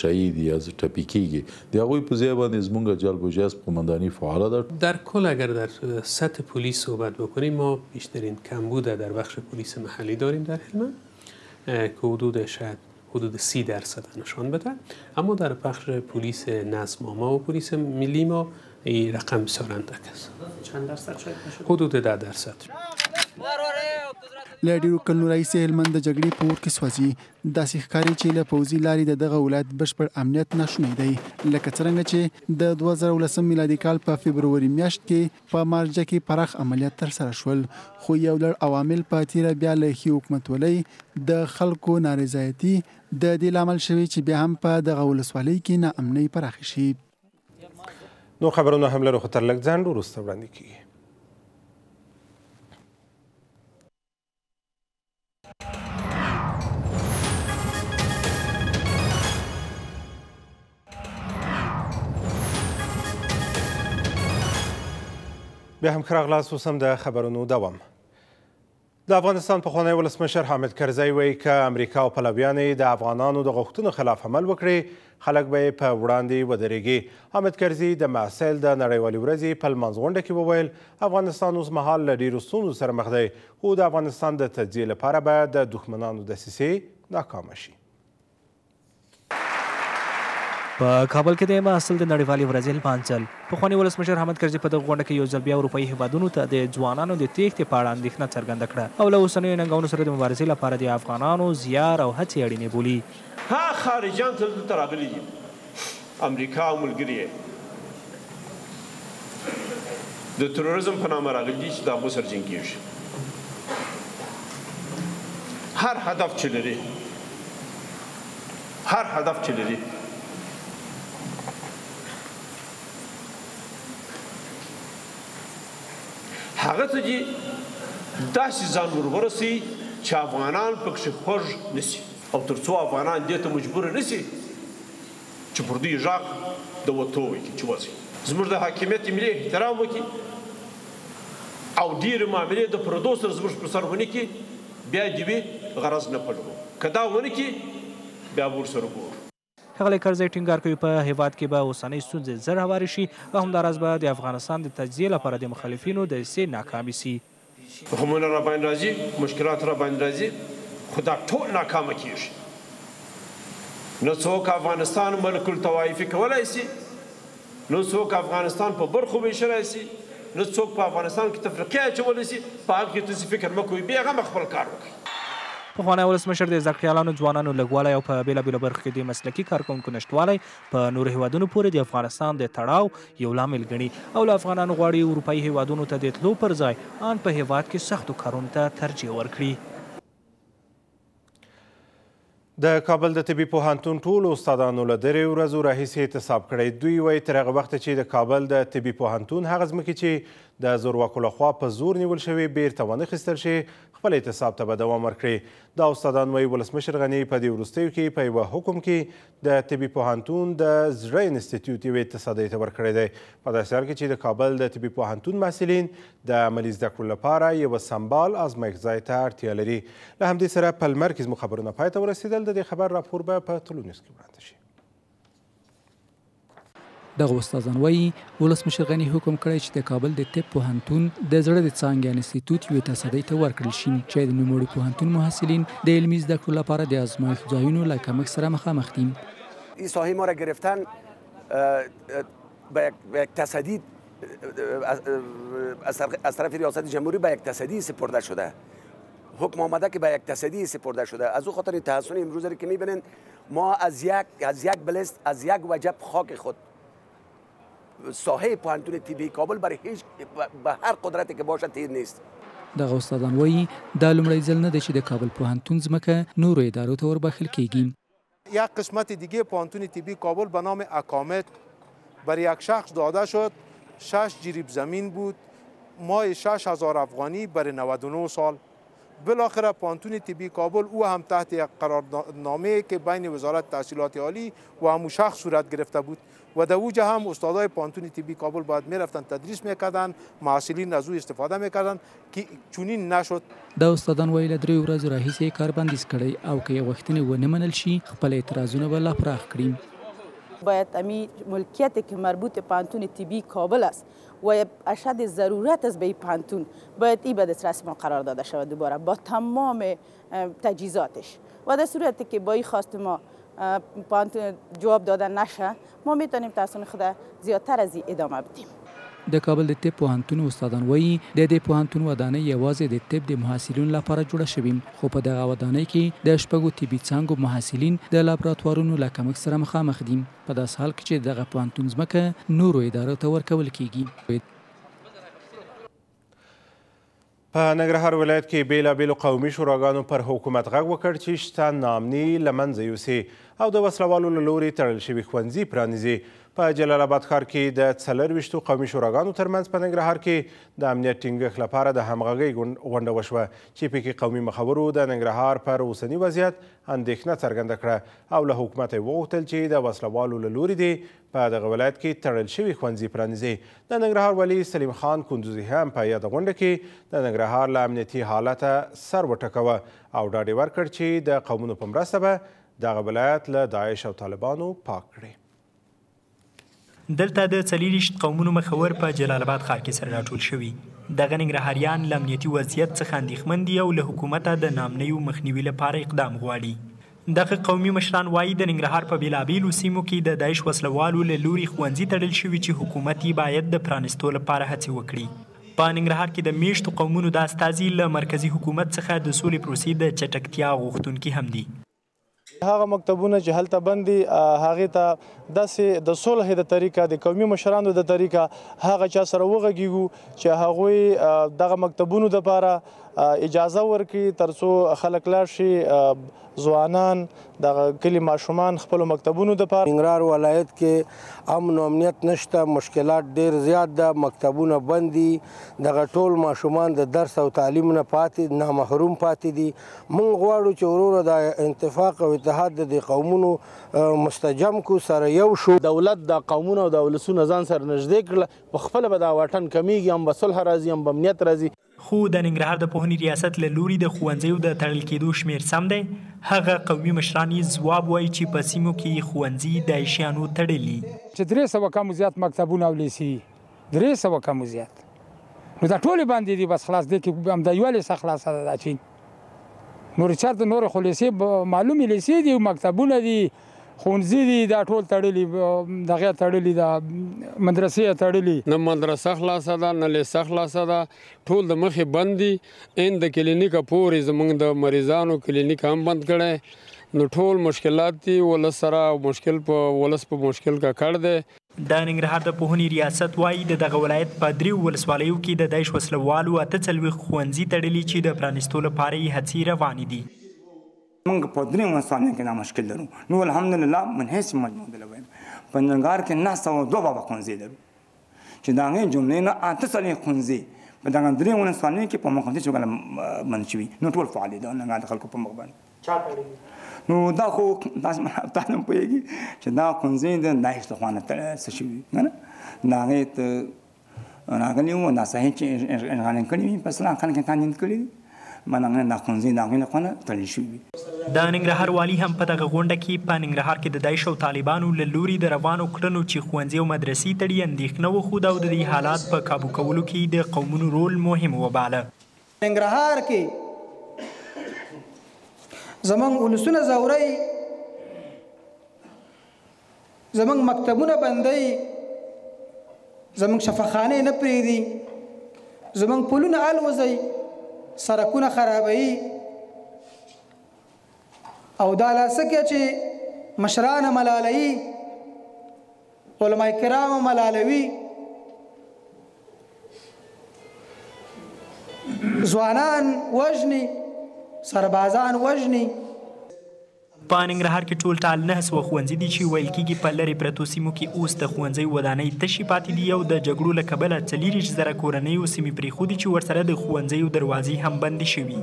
شهید یا ټپي کېږي د هغوی په ځای باندې زمونږ جلب و جذب قومنداني فعاله ده در کل اگر در سطح پلیس صحبت بکنیم ما بیشترین کمبود در بخش پلیس محلی داریم در هلمند که حدود شاید حدود سی درصد نشان بده اما در پخش پلیس نس ماما و پلیس ملی ما ای رقم بسیار اندک است چند درصد شاید نشد؟ حدود ده درصد له ډیرو کلونو راهیسې هلمند د جګړې په اور کې سوځي داسې ښکاري چې له پوځي لارې د دغه ولایت بشپړ امنیت ناشونی دی لکه څرنګه چې د 2019 میلادي کال په فبروري میاشت کې په مارجه کې پراخ عملیات ترسره شول، خو یو لړ عوامل په تېره بیا له ښي حکومتولۍ د خلکو نارضایتي د دې لامل شوې چې بیا هم په دغه ولسوالۍ کې نا امنۍ پراخې شي. نور خبرونه هم لرو خو تر لږ ځنډ وروسته وړاندې کېږي. بیا هم خراغلاس اوسم د خبرونو دوام د افغانستان پخوانی ولسمشر حامد کرزی وایي که امریکا او پلویان د افغانانو د غوښتنو خلاف عمل وکړي خلک به یې په وړاندې ودرېږي. حامد کرزي د محصل د نړیوالې ورځې په لمانځغونډه کې وویل، افغانستان اوس مهال له ډېرو ستونزو سره مخ دی، خو د افغانستان د تجزیې لپاره به د دښمنانو دسیسې ناکامه شي. په کابل کې د محصل د نړیوالې ورځې لمانځل. پخواني ولسمشر حامد کرزي په دغه غونډه کې یو ځل بیا اروپايي هېوادونو ته د ځوانانو د تېښتې په اړه اندېښنه څرګنده کړه او له اوسنیو ننګونو سره د مبارزې لپاره د افغانانو زیار او هڅې اړینې بولي. هغه خارجيان څه دلته راغلي دي امريکا او ملګري يې د تروریزم په نامه راغلي دي چې د هغو سره جنګېږي هر هدف چې لري هر هدف چې لري هغه ته دي داسې ځان ورورسي چې افغانان پکې خوږ نشي او تر څو افغانان دې ته مجبور نه شي چې پر دوی غږ د وتو وکړي چې وځي زموږ د حاکمیت ملي احترام وکړي او ډېرې معاملې د پردو سره زموږ پر سر ونه کړي بیا دې وي غرض نه پلو که دا ونه کړي بیا ورسره ګورو ښاغلی کرزی ټینګار کوي، په هېواد کې به اوسنۍ ستونزې زر هوارې شي او همداراز به د افغانستان د تجزیې لپاره د مخالفینو دسیسې ناکامې شي. غمونه راباندې راځي، مشکلات راباندې راځي، خو دا ټول ناکامه کېږي. نه څوک افغانستان ملک الطوایفي کولای شي. نه څوک افغانستان په برخو ویشلای سي نه څوک په افغانستان کي تفرقه اچولای سي په حال کي تاسي فکر مه کوئ بې غمه خپل کار وکړئ. پخوانی ولسمشر د زدکړیالانو، ځوانانو لږوالی او په بېلابېلو برخو کې د مسلکي کارکوونکو نشتوالی په نورو هېوادونو پورې د افغانستان د تړاو یو لامل ګڼي او له افغانانو غواړي اروپايي هېوادونو ته د تلو پر ځای ان په هېواد کې سختو کارونو ته ترجیح ورکړي. د کابل د طبي پوهنتون ټول استادانو له درې ورځو راهیسې اعتصاب کړی دوی وایي تر هغه وخته چې د کابل د طبي پوهنتون هغه ځمکې چې د زورواکو لخوا په زور نیول شوې بیرته ونه خیستل شي خپل اعتصاب ته به دوام ورکړي دا استادان وایي ولسمشر غني په دې وروستیو کې په یوه حکم کې د طبي پوهنتون د زړه انستیتیوت یوې تصادۍ ته ورکړی دی. په داسې حال کې چې د کابل د طبي پوهنتون محصلین د عملي زده کړو لپاره یوه سمبال ازمایښت ځای ته اړتیا لري. له همدې سره په لمر کې زموږ خبرونه پای ته ورسېدل. د دې خبر راپور به په طلوع نیوز کې وړاندې شي. دغه استادان وایي، ولسمشر غني حکم کړی چې د کابل د طب پوهنتون د زړه د څانګې انستیتوت یوې تصدۍ ته ورکړل شي چې د نوموړي پوهنتون محصلین د علمي زده کړو لپاره د ازمایښت ځایونو له کمښت سره مخامخ دي. این ساحه ما را گرفتن به یک تصدی از طرف ریاست جمهوری به یک تصدی سپرده شده حکم آمده که به یک تصدی سپرده شده از او خاطر تحسن امروز که میبینین ما از یک از یک بلست از یک وجب خاک خود ساحه پوهنتون طبی کابل بر هیچ به هر قدرتی که باشه تیر نیست دغه استادان وایي دا لومړی ځل نه دی چې د کابل پوهنتون ځمکه نورو ادارو ته وربخښل کېږي. یک قسمت دیگه پوهنتون طبی کابل به نام اکامت بر یک شخص داده شد شش جریب زمین بود مای شش هزار افغانی بر نود و نه سال. بالاخره پوهنتون طبی کابل او هم تحت یک قراردادنامه که بین وزارت تحصیلات عالی و همو شخص صورت گرفته بود و در اوجا هم استادای پوهنتون طبی کابل باید میرفتند تدریس میکردند محصلین از او استفاده میکردند که چنین نشد. دا استادان وایی له دریو ورځو راهیسې یې کار بندیز کړی او که یې غوښتنې ونه منل شي خپل اعتراضونه به لا پراخ کړي. باید همین ملکیت که مربوط پوهنتون طبی کابل است و اشد ضرورت از به ای پانتون باید ای به دست رسمان قرار داده شود دوباره با تمام تجهیزاتش و در صورتی که با ای خواست ما پانتون جواب داده نشه ما میتونیم تحصیل خود زیادتر از ای ادامه بدیم د کابل د طب پوهنتون استادان وایي، د دې پوهنتون ودانۍ یوازې د طب د محصلینو لپاره جوړه شوې، خو په دغه ودانۍ کې د شپږو طبي څانګو محصلین د لابراتوارونو له کمښت سره مخامخ دي. په داسې حال کې چې دغه پوهنتون ځمکه نورو ادارو ته ورکول کېږي. په ننګرهار ولایت کې بېلابېلو قومي شوراګانو پر حکومت غږ وکړ چې شته ناامني له منځه یوسي او د وسلوالو له لوري تړل شوي ښوونځي پرانیزي. په جلال آباد ښار کې د څلور ویشتو قومي شوراګانو ترمنځ په ننګرهار کې د امنیت ټینګښت لپاره د همغږۍ غونډه وشوه چې پکې قومي مخورو د ننګرهار پر اوسني وضعیت اندېښنه څرګنده کړه او له حکومته یې وغوښتل چې د وسله والو له لوري دې په دغه ولایت کې تړل شوي ښوونځي پرانیزي. د ننګرهار والي سلیم خان کندوزي هم په یاده غونډه کې د ننګرهار له امنیتي حالته سر وټکوه او ډاډ یې ورکړ چې د قومونو په مرسته به دغه ولایت له داعش او طالبانو پاک کړي. دلته د څلېرشت قومونو مخور په جلال آباد ښار کې سره راټول شوي دغه ننګرهاریان له امنیتي وضعیت څخه اندېښمن دي او له حکومته د نامنیو مخنیوي لپاره اقدام غواړي دغه قومي مشران وایي د ننګرهار په بېلابېلو سیمو کې د داعش وسله والو له لوري ښوونځي تړل شوي چې حکومت یې باید د پرانیستو لپاره هڅې وکړي په ننګرهار کې د میشتو قومونو دا استازي له مرکزي حکومت څخه د سولې پروسې د چټکتیا غوښتونکي هم دي هغه مکتبونه چې هلته بند دي هغې ته داسې د صلح د طریقه د قومي مشرانو د طریقه هغه چا سره وغږیږو چې هغوی دغه مکتبونو د پاره اجازه ورکړي ترڅو خلک لاړ شي ځوانان دغه کلی ماشومان خپل مکتبونو د پاره ننګرهار ولایت کې امن او امنیت نشته مشکلات ډیر زیات ده مکتبونه بند دي دغه ټول ماشومان د درس او تعلیم نه پاتې نامحروم پاتې دي مونږ غواړو چې وروره دا انتفاق او اتحاد د دې قومونو مستجم کو سره یو شو. دولت دا قومونه او دا ولسونه ځان سره نژدې کړل په خپله به دا واټن کمیږي هم به صلح راځي هم به امنیت راځي. خو د ننګرهار د پوهنې ریاست له لوري د ښوونځیو د تړل کېدو شمېر سم دی؟ هغه قومي مشران یې ځواب وايي چې په سیمو کې یې ښوونځي داعشیانو تړلي. چې درې سوه کمو زیات مکتبونه او لېسې یې. درې سوه کمو زیات نو دا ټولې باندې دي بس خلاص دې کې همدا یوه لیسه خلاصه ده دا چین نورې چېرته نورې خو لیسې معلومې لیسې دي مکتبونه دي ښوونځي دي دا ټول تړلي دغه تړلي دا مدرسې تړلي نه مدرسه خلاصه ده نه لیسه خلاصه ده ټول د مخې بند دي ان د کلینیکه پورې زمونږ د مریضانو کلینیک هم بند کړی نو ټول مشکلات دي ولس سره مشکل په ولس په مشکل کا کړ دی د ننګرهار د پوهنې ریاست وايي، د دغه ولایت په دریو ولسوالیو کې د داعش وسله والو اته څلوېښت ښوونځي تړلي چې د پرانیستو لپاره یې هڅې روانې دي. موږ په دریو ولسوالیو کې دا مشکل لرو، نو الحمدلله من حیث مجموع دله وایم په ننګرهار کې نهه سوه دوه بابه ښوونځي لرو چې د هغې جملې نه اته څلوېښت ښوونځي په دغه دریو ولسوالیو کې په مقطعي توګه بند شوي نو ټول فعال دي د ننګرهار د خلکو په مخ باندې چاته اړین دي نو دا خو تاسو تاسو پوهیږي چې دا خونځې د نایښت خوانه څه شي نه نه ته راغلی و دا صحیح چې انغالین کړی وي پس لا خلک کاندید کړی دي مننه دا خونځې دا غوینه خونه تړل شوی وي د ننګرهار والي هم په دغه غونډه کې په ننګرهار کې د داعش او طالبانو له لوري د روانو کړنو چې ښوونځي او مدرسې تړي اندېښنه وښوده او د دې حالات په کابو کولو کې د قومونو رول مهم وباله ننګرهار کې زمونږ ولسونه ځوري زمونږ مکتبونه بندي زمونږ شفاخانه نه پریدي زمونږ پلونه الوزي سرکونه خرابوي او دا لاسکه چې مشران ملالي علماء کرام ملالوي ځوانان وژني سربازان وژني په ننګرهار کې ټول ټال نه سوه ښوونځي دي چې ویل کېږي په لرې پرتو سیمو کې اوس د ښوونځیو ودانۍ تشې پاتې دي او د جګړو له کبله څلېرویشت زره کورنیو سیمې پرېښودي چې ورسره د ښوونځیو دروازې هم بندې شوي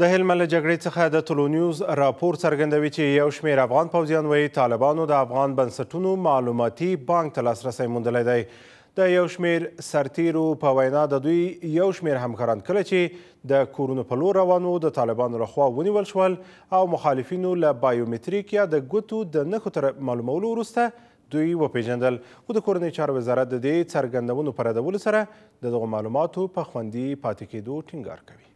د هلمند له جګړې څخه د طلوع نیوز راپور څرګندوي چې یو شمېر افغان پوځیان وایي طالبانو د افغان بنسټونو معلوماتي بانک ته لاسرسی موندلی دی د یو شمېر سرتیرو په وینا د دوی یو شمېر همکاران کله چې د کورونو په لور روان وو د طالبانو لخوا ونیول شول او مخالفینو له بایومتریک یا د ګوتو د نښو تر معلومولو وروسته دوی وپېژندل، خو د کورنیو چارو وزارت د دې څرګندونو په ردولو سره د دغو معلوماتو په خوندي پاتې کېدو ټینګار کوي.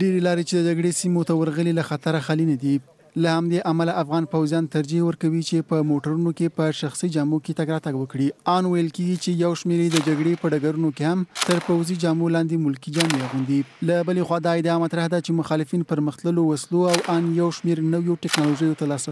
ډېرې لارې چې د جګړې سیمو ته ورغلي، له خطره خالي نه دي. له همدې امله افغان پوځیان ترجیح ورکوي چې په موټرونو کې په شخصي جامو کې تګ راتګ وکړي. آن ویل کېږي چې یو شمېر یې د جګړې په ډګرونو کې هم تر پوځي جامو لاندې ملکي جامې اغوندي. له بلې خوا دا ادعا مطرح ده چې مخالفین پرمختللو وسلو او آن یو شمېر نویو ټکنالوژیو ته لاسرسی لري.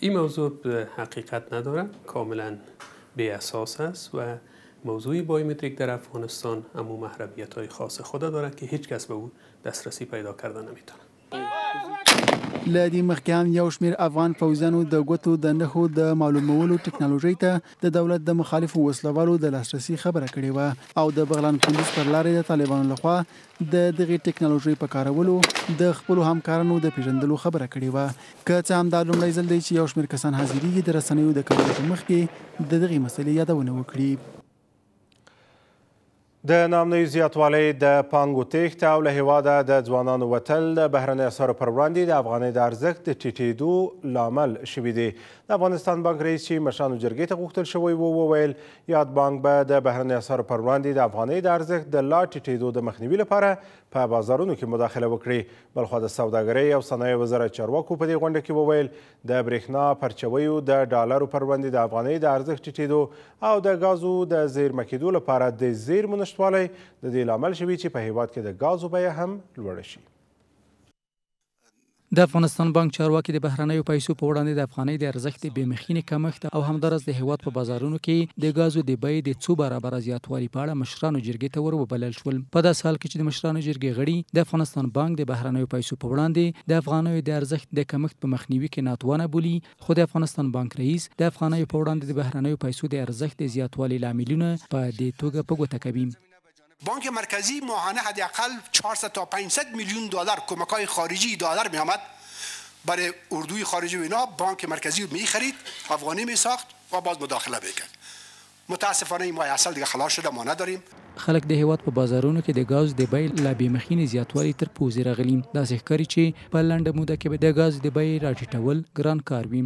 این موضوع حقیقت نداره کاملا بی اساس است و موضوع بایومتریک در افغانستان امو محرمیت های خاص خود دارد که هیچ کس به او دسترسی پیدا کرده نمیتواند. له دې مخکې هم یو شمېر افغان پوځیانو د ګوتو د نښو د معلومولو ټکنالوژۍ ته د دولت د مخالفو وسلهوالو د لاسرسي خبره کړې وه او د بغلان کندوز پر لارې د طالبانو لخوا د دغې ټکنالوژۍ په کارولو د خپلو همکارانو د پېژندلو خبره کړې وه. که څه هم دا لومړی ځل دی چې یو شمېر کسان حاضرېږي د رسنیو د کمېټې په مخ کې د دغې مسئلې یادونه وکړي. د ناامنیو زیاتوالی، د پانګو تېښته او له هېواده د ځوانانو وتل د بهرنیو اسعارو پر وړاندې د افغانۍ د ارزښت د ټیټېدو لامل شوي دي. د افغانستان بانک رئیس چې مشرانو جرګې ته غوښتل شوی و، وویل یاد بانک به د بهرنیو اسعارو پر وړاندې د افغانۍ د ارزښت د لا ټیټېدو د مخنیوي لپاره په بازارونو کې مداخله وکړي. بلخوا د سوداګرۍ او صنایعو وزارت چارواکو په دې غونډه کې وویل، د برېښنا پرچویو د ډالرو پر وړاندې د افغانۍ د ارزښت ټیټېدو او د ګازو د زېرمه کېدو لپاره د زېرمو نشتوالی د دې لامل شوي چې په هېواد کې د ګازو بیه هم لوړه شي. د افغانستان بانک چارواکي د بهرنیو پیسو په وړاندې د افغانۍ د ارزښت د بېمخینې کمښت او همداراز د هیواد په بازارونو کې د غازو د بیې د څو برابره زیاتوالي په اړه مشرانو جرګې ته وروبلل شول په داسې حال کې چې د مشرانو جرګې غړي د افغانستان بانک د بهرنیو پیسو په وړاندې د افغانیو د ارزښت د کمښت په مخنیوي کې ناتوانه بولي خو د افغانستان بانک رئیس د افغانیو په وړاندې د بهرنیو پیسو د ارزښت د زیاتوالي لاملونه په دې توګه په ګوته کوي بانک مرکزی ماهانه حد اقل چهارصد تا پنجصد میلیون دلار کمکهای خارجی دلار میآمد برای اردوی خارجی و اینها بانک مرکزی میخرید افغانی میساخت و باز مداخله میکرد متاسفانه این ماه عسل دیگه خلاص شده ما نداریم. خلک د هېواد په بازارونو کې د ګاز د بیې له بې مخینې زیاتوالي تر پوزې راغلي. داسې ښکاري چې په لنډه موده کې به د ګاز د بیې راټیټول ګران کار وي.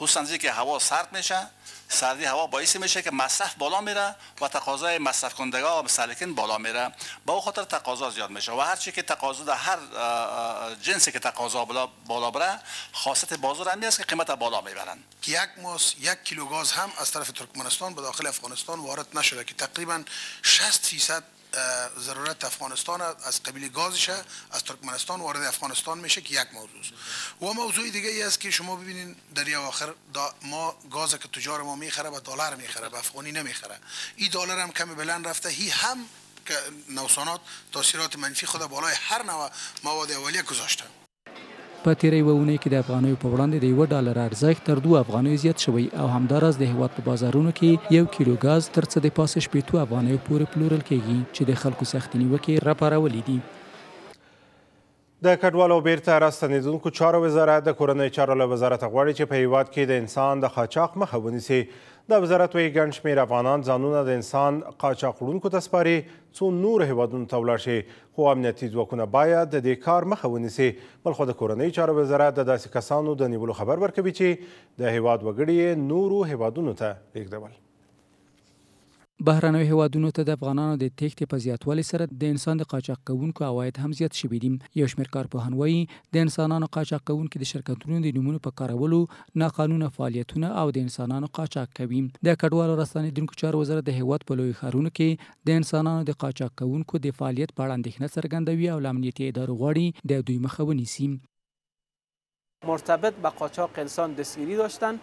خصوصا که هوا سرد میشه سردی هوا باعث میشه که مصرف بالا میره و تقاضای مصرف کنندگان و مسلکین بالا میره با او خاطر تقاضا زیاد میشه و هر که تقاضا در هر جنسی که تقاضا بالا بره خاصیت بازار هم است که قیمت بالا میبرن یک ماس یک کیلو گاز هم از طرف ترکمنستان به داخل افغانستان وارد نشده که تقریبا 60 درصد ضرورت افغانستان از قبیل گازش از ترکمنستان وارد افغانستان میشه که یک موضوع است و موضوع دیگه ای است که شما ببینین در یا آخر ما گاز که تجار ما میخره به دلار میخره به افغانی نمیخره این دلار هم کمی بلند رفته هی هم که نوسانات تاثیرات منفی خود بالای هر نوع مواد اولیه گذاشته په تېره یوه اونۍ کې د افغانیو په وړاندې د یوه ډالر ارزښت تر دوه افغانیو زیات شوی او همداراز د هېواد په بازارونو کې یو کیلو ګاز تر څه د پاسه شپېتو افغانیو پورې پلورل کېږي چې د خلکو سختې نیوکې راپارولې دي. د کډوالو او بیرته راستنیدونکو چارو وزارت د کورنۍ چارو له وزارت غواړي چې په هیواد کې د انسان د قاچاق مخه ونیسي. دا وزارت وایي ګڼ شمیر افغانان ځانونه د انسان قاچاق وړونکو ته سپاري څو نورو هېوادونو ته ولاړ شي، خو امنیتي ځواکونه باید د دې کار مخه ونیسي. بلخوا د کورنیو چارو وزارت د داسې کسانو د نیولو خبر ورکوي چې د هېواد وګړي یې نورو هېوادونو ته لېږدول. بهرنیو هېوادونو ته د افغانانو د تېښتې په زیاتوالي سره د انسان د قاچاق کوونکو عواید هم زیات شوي دي. یو شمېر کارپوهان وايي، د انسانانو قاچاق کوونکي د شرکتونو د نومونو په کارولو ناقانونه فعالیتونه او د انسانانو قاچاق کوي. د کډوالو راستنېدونکو چارو وزارت د هېواد په لویو ښارونو کې د انسانانو د قاچاق کوونکو د فعالیت په اړه اندېښنه څرګندوي او له امنیتي ادارو غواړي د دوی مخه ونیسي. مرتبط به قاچاق انسان دستگیری داشتند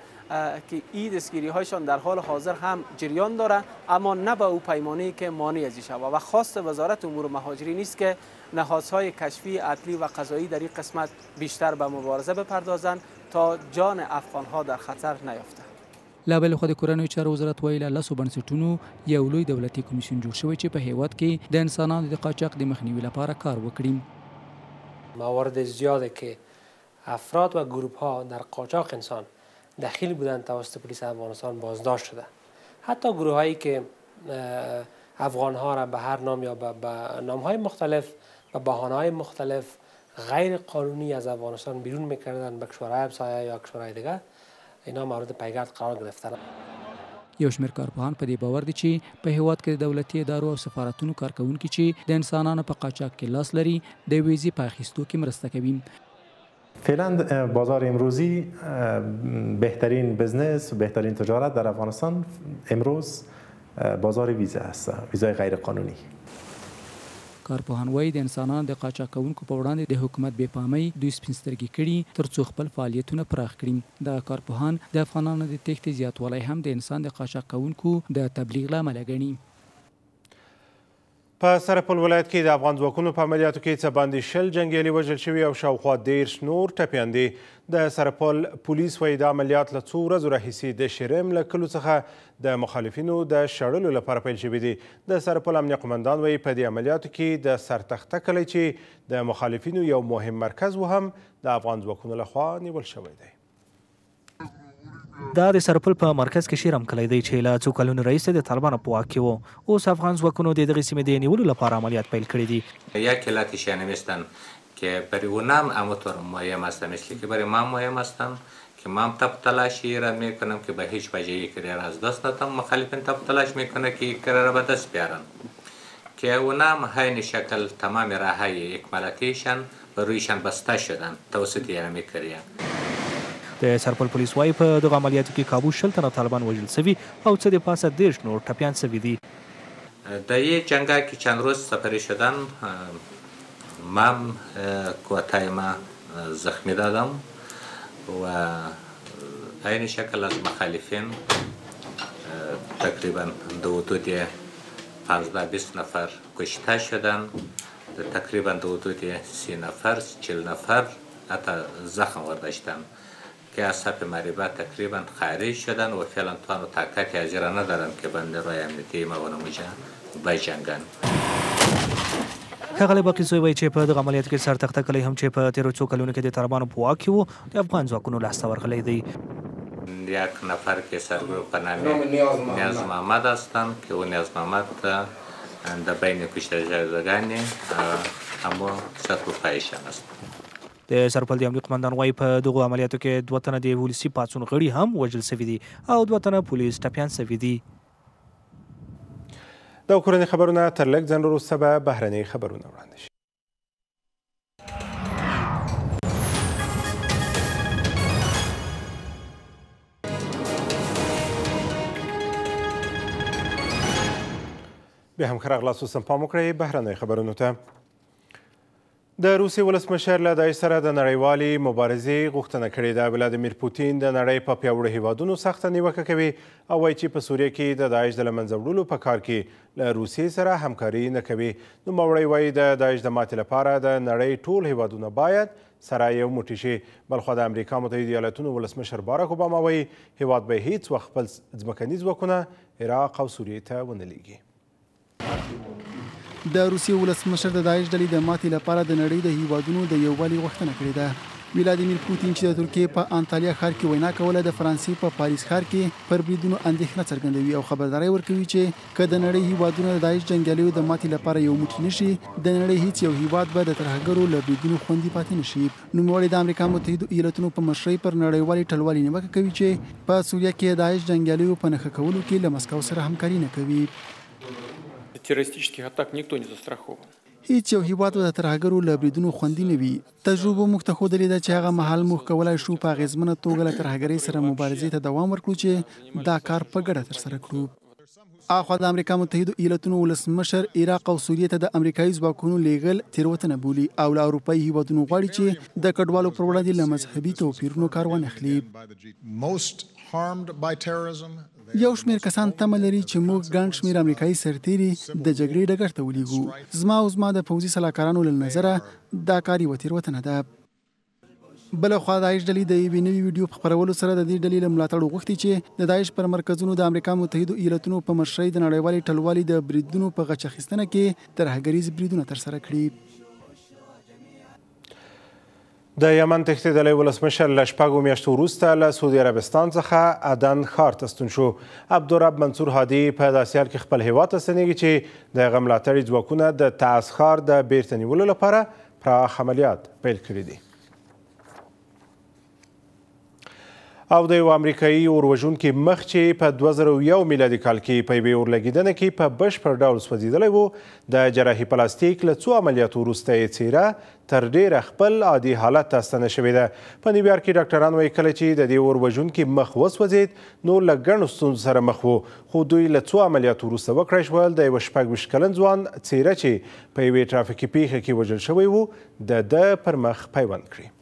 که ای دستگیری هایشان در حال حاضر هم جریان داره اما نه به او پیمانه که مانع ازی شوه و خواست وزارت امور مهاجرین است که نهادهای کشفی عدلی و قضایی در این قسمت بیشتر به مبارزه بپردازند تا جان افغانها در خطر نیفتد. له بلې خوا د کورنیو چارو وزارت وايي، له لسو بنسټونو یو لوی دولتي کمېسیون جوړ شوی چې په هېواد کې د انسانانو د قاچاق د مخنیوي لپاره کار وکړي. موارد زیاد که افراد و گروپها در قاچاق انسان دخیل بودند توسط پلیس افغانستان بازداشت شده حتی گروههایی که افغانها را به هر نام یا به نامهای مختلف به بهانههای مختلف غیر قانونی از افغانستان بیرون میکردند به کشورهای همسایه یا کشورهای دیگر اینا مورد پیگرد قرار گرفتن. یو شمېر کارپوهان په دې باور دي چې په هېواد کې د دولتي ادارو او سفارتونو کارکوونکي چې د انسانانو په قاچاق کې لاس لري، د ویزې په اخیستو کې مرسته کوي. فعلا بازار امروزی بهترین بزنس بهترین تجارت در افغانستان امروز بازار ویزه هست ویزای غیر قانونی. کارپوهان وايي، د انسانانو د قاچاقکوونکو په وړاندې د حکومت بې پامۍ دوی سپین سترګي کړي، تر څو خپل فعالیتونه پراخ کړي. دغه کارپوهان د افغانانو د تېښتې زیاتوالی هم د انسان د قاچاقکوونکو د تبلیغ له امله ګڼي. په سرپل ولایت کې د افغان ځواکونو په عملیاتو کې څه باندې شل جنګیالي وژل شوي او شاوخوا دېرش نور ټپیان دي. د سرپل پولیس وایي دا عملیات له څو ورځو راهیسې د شرم له کلو څخه د مخالفینو د شړلو لپاره پیل شوي دي. د سرپل امنیه قومندان وایي په دې عملیاتو کې د سرتخته کلی چې د مخالفینو یو مهم مرکز و هم د افغان ځواکونو لخوا نیول شوی دی. دا د سرپل په مرکز کې شیرم کلی دی چې له څو کلونو راهیسې د طالبانو په واک کې و. اوس افغان ځواکونو د دغې سیمې د نیولو لپاره عملیات پیل کړي دي. یک کلا که شیانه میستند که بر اونام همه طور مهم هستند مثل که بر مام مهم هستند که مام تپ تلاش یی را میکنم که به هیچ وجه یی کری را از دست ندهم مخالفین تپ تلاش میکنند که یک کره را به دست بیارند که اونام حین شکل تمام راههای اکمالتی شند روی شنبسته شدن توسط یرمه کریه. د سرپل پولیس وايي، په دغو عملیاتو کې کابو شل تنه طالبان وژل شوي او څه د پاسه دېرش نور ټپیان شوي دي. در یه جنگا که چند روز سپری شدن مم کوتای ما زخمی دادم و په عین شکل از مخالفین تقریبا دودود پانزده بیست نفر کشته شدن. د تقریبا دو دو دې سی نفر چل نفر حتی زخم ورداشتن که از صف مریبت تقریبا خارج شدن و فعلا توانو طاقت ازی را ندارن که با نیروی امنیتی ما و نموجه بجنگن. ښاغلی باقي زوی وایي چې په دغه عملیاتو کې سر تخته کلی هم چې په تېرو څو کلونو کې د طالبانو په واک کې و، د افغان ځواکونو لاسته ورغلی دی. یک نفر که سرګروپ به نام نیاز محمد هستند که او نیاز محمد در بین کشته شدگان همو شک و فاحشه است. د سرپل د امنیې قومندان وايي، په دغو عملیاتو کې دوه تنه د ولسي پاڅون غړي هم وژل شوي دي او دوه تنه پولیس ټپیان شوي دي. د کورني خبرونه تر لږ ځنډ وروسته به بهرني خبرونه وړاندې شي. به هم خراغ لاس وسم پام وکړئ بهرنۍ خبرونو ته د روسي ولسمشر له دای سره د نړیوالي مبارزې غوښتنه کړې ده ولادیمیر پوتین د نړۍ په پیاوړو هیوادونو سخته نیوکه کوي او وایي چې په سوریه کې د داعش د لمنځه وړلو په کار کې له روسیې سره همکاري نه کوي. نوموړی وایي د داعش د ماتې لپاره د نړۍ ټول هېوادونه باید سره یو موټي شي. بلخوا د امریکا متحد ایالتونو ولسمشر بارک اوباما وایي هېواد به هیڅ وخت خپل ځمکني ځواکونه عراق او سوریې ته ونه لیږي. د روسیې ولسمشر د داعش ډلې د ماتې لپاره د نړۍ د هیوادونو د یووالي غوښتنه کړې ده. ولادیمیر پوتین چې د ترکیې په انتالیا ښار کې وینا کوله د فرانسې په پاریس ښار کې پر بریدونو اندېښنه څرګندوي او خبرداری ورکوي چې که د نړۍ هیوادونه د داعش جنګیالیو د ماتې لپاره یو موټی نه شي، د نړۍ هیڅ یو هیواد به د ترهګرو له بریدونو خوندي پاتې نه شي. نوموړی د امریکا متحدو ایالتونو په مشرۍ پر نړیوالې ټلوالې نیوکه کوي چې په سوریه کې د داعش جنګیالیو په نښه کولو کې له مسکو سره همکاري نه کوي. هیڅ یو هیواد به د ترهګرو له بریدونو خوندي نه وي. تجربو موږ ته ښودلې ده چې هغه مهال موږ کولای شو په اغېزمنه توګه له ترهګرۍ سره مبارزې ته دوام ورکړو چې دا کار په ګډه ترسره کړو. اخوا د امریکا متحدو ایالتونو ولسمشر عراق او سوریې ته د امریکایي ځواکونو لېږل تېروتنه بولي او له اروپایي هېوادونو غواړي چې د کډوالو پر وړاندې له مذهبي توپیرونو کار وانخلي. یو شمېر کسان تمه لري چې موږ ګڼ شمېر امریکایي سرتېري د جګړې ډګر ته ولېږو. زما او زما د پوځي سلاکارانو له نظره دا کار یوه تېروتنه ده. بله خوا داعش ډلې د یوې نوې ویډیو په خپرولو سره د دې ډلې له ملاتړو غوښتي چې د داعش پر مرکزونو د امریکا متحدو ایالتونو په مشرۍ د نړیوالې ټلوالې د بریدونو په غچ اخیستنه کې ترهګریز بریدونه ترسره کړي. د یمن تښتېدلی ولسمشر له شپږو میاشتو وروسته له سعودي عربستان څخه عدن ښار ته ستون شو. عبدالرب منصور هادي په داسې حال کې خپل هیواد ته ستنېږي چې د هغه ملاتړي ځواکونه د تعز ښار د بیرته نیولو لپاره پراخ عملیات پیل کړي دي. او د یو امریکایي اوروژونکي مخ چې په 2001 میلادي کال کې په یوې اورلګیدنه کې په بشپړ ډول سوځیدلی وو د جراحي پلاستیک له څو عملیاتو وروسته یې څیره تر ډیره خپل عادي حالت ته ستنه شوې ده په نیویارک کې ډاکټران وایي کله چې د دې اوروژونکي مخ وسوځید نو له ګڼو ستونزو سره مخ وو خو دوی له څو عملیاتو وروسته وکړای شول د یو شپږ ویشت کلن ځوان څیره چې په یوې ټرافیکي پیښه کې وژل شوی وو د ده پر مخ پیوند کړي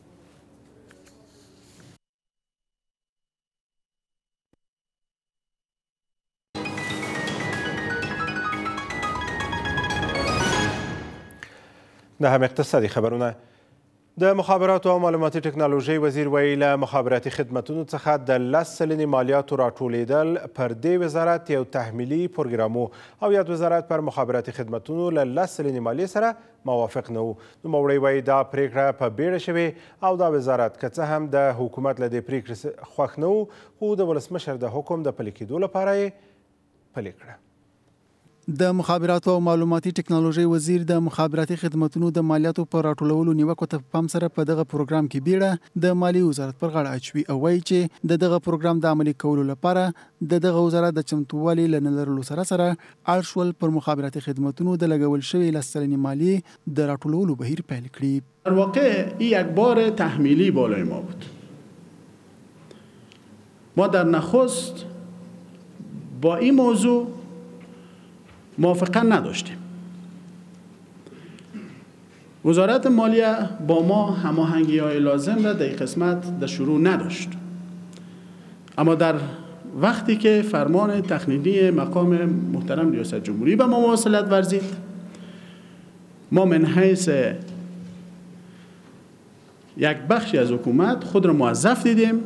نه هم اقتصادي خبرونه د مخابراتو او معلوماتي ټکنالوژۍ وزیر وایي له مخابراتي خدمتونو څخه د لس سلنې مالیاتو راټولیدل پر دې وزارت یو تحمیلي پروګرامو او یاد وزارت پر مخابراتي خدمتونو له لس سلنې مالیې سره موافق نه وو. نوموړی وايي، دا پرېکړه په بېړه شوې او دا وزارت که څه هم د حکومت له دې پرېکړې خوښ نه وو، خو د ولسمشر د حکم د پلي کېدو لپاره یې پلې کړه. د مخابراتو او معلوماتي ټکنالوژۍ وزیر د مخابراتي خدمتونو د مالیاتو پر راټولولو نیوکو ته په پام سره په دغه پروګرام کې بیړه د مالیې وزارت پر غاړه اچوي او وايي چې د دغه پروګرام د عملي کولو لپاره د دغه وزارت د چمتووالي له نه لرلو سره سره اړ شول پر مخابراتي خدمتونو د لګول شوې لس سلنې مالیې د راټولولو بهیر پیل کړي. در واقع این یک بار تحمیلی بالای ما بود. ما در نخست با این موضوع موافقه نداشتیم. وزارت مالیه با ما هماهنگی های لازم را در قسمت در شروع نداشت اما در وقتی که فرمان تخنیدی مقام محترم ریاست جمهوری به ما مواصلت ورزید ما من حیث یک بخشی از حکومت خود را موظف دیدیم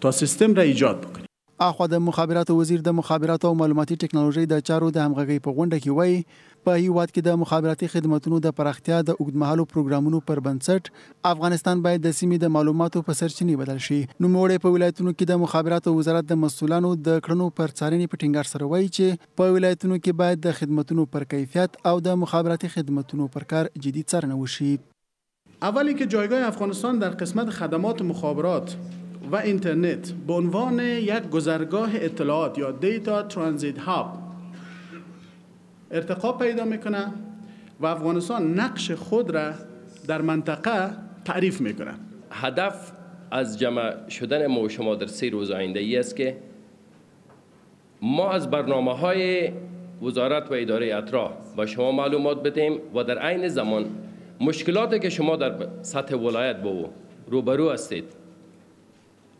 تا سیستم را ایجاد بکنیم اخوا د مخابراتو وزیر د مخابراتو او معلوماتي ټکنالوژۍ د چارو د همغږۍ په غونډه کې وايي، په هېواد کې د مخابراتي خدمتونو د پراختیا د اوږدمهالو پروګرامونو پر بنسټ افغانستان باید د سیمې د معلوماتو په سرچینې بدل شي. نوموړی په ولایتونو کې د مخابراتو وزارت د مسؤلانو د کړنو پر څارنې په ټینګار سره وايي چې په ولایتونو کې باید د خدمتونو پر کیفیت او د مخابراتي خدمتونو پر کار جدي څارنه وشي. اولی که جایگاه افغانستان در قسمت خدمات مخابرات و اینترنت به عنوان یک گذرگاه اطلاعات یا دیتا ترانزیت هاب ارتقا پیدا میکنه و افغانستان نقش خود را در منطقه تعریف میکنه هدف از جمع شدن ما و شما در سه روز آینده ای است که ما از برنامه های وزارت و اداره اطراح و شما معلومات بدیم و در عین زمان مشکلاتی که شما در سطح ولایت با روبرو هستید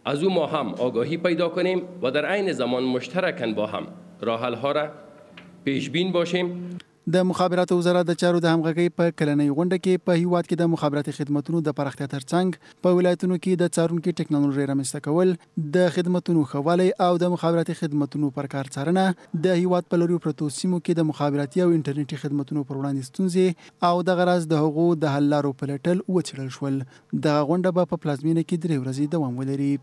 از او ما هم آگاهی پیدا کنیم و در عین زمان مشترکاً با هم راحل ها را پیش بین باشیم د مخابراتو وزارت د چارو د همغږۍ په کلنۍ غونډه کې په هیواد کې د مخابراتي خدمتونو د پراختیا ترڅنګ په ولایتونو کې د څارونکي ټکنالوژۍ رامنځته کول، د خدمتونو ښه والی او د مخابراتي خدمتونو پر کار څارنه، د هیواد په لریو پرتو سیمو کې د مخابراتي او انټرنیټي خدمتونو پر وړاندې ستونزې او دغه راز د هغو د حل لارو پلټل وڅیړل شول. دغه غونډه به په پلازمینه کې درې ورځې دوام ولري.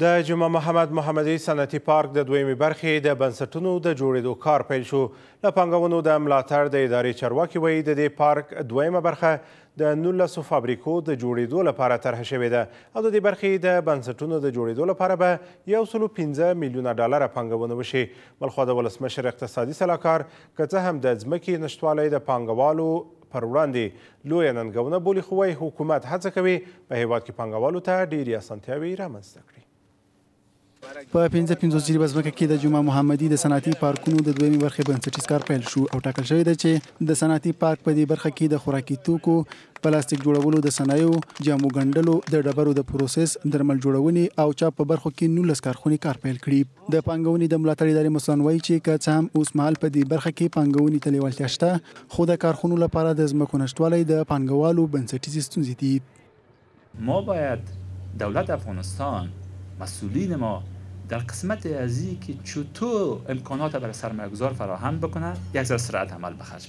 د جمعه محمد محمدي صنعتي پارک د دویمې برخې د بنسټونو د جوړېدو کار پیل شو له پانګونو د ملاتړ د ادارې چارواکي وایي د دې پارک دویمه برخه د نولسو فابریکو د جوړېدو لپاره طرح شوې ده او د دې برخې د بنسټونو د جوړېدو لپاره به یو سلو پنځه میلیونه ډالره پانګونه وشي بلخوا د ولسمشر اقتصادي سلاکار که څه هم د ځمکې نشتوالی د پانګوالو پر وړاندې لویه ننګونه بولي خو وايي حکومت هڅه کوي په هېواد کې پانګوالو ته ډېرې اسانتیاوې رامنځته کړي. په پنځه پنځوس جریبه ځمکه کې د جمعه محمدي د صنعتي پارکونو د دویمې برخې بنسټیز کار پیل شو او ټاکل شوې ده چې د صنعتي پارک په دې برخه کې د خوراکي توکو، پلاستیک جوړولو د صنایعو، جامو ګنډلو، د ډبرو د پروسس، درمل جوړونې او چاپ په برخو کې نولس کارخونې کار پیل کړي. د پانګونې د ملاتړ ادارې مسؤلان وایي چې که څه هم اوس مهال په دې برخه کې پانګونې ته لیوالتیا شته، خو د کارخونو لپاره د ځمکو نشتوالی د پانګوالو بنسټیزې ستونزې دي. ما باید دولت افغانستان مسئولین ما در قسمت ازی که چطور امکانات برای سرمایهگذار فراهم بکنه یک ذره سرعت عمل بخش.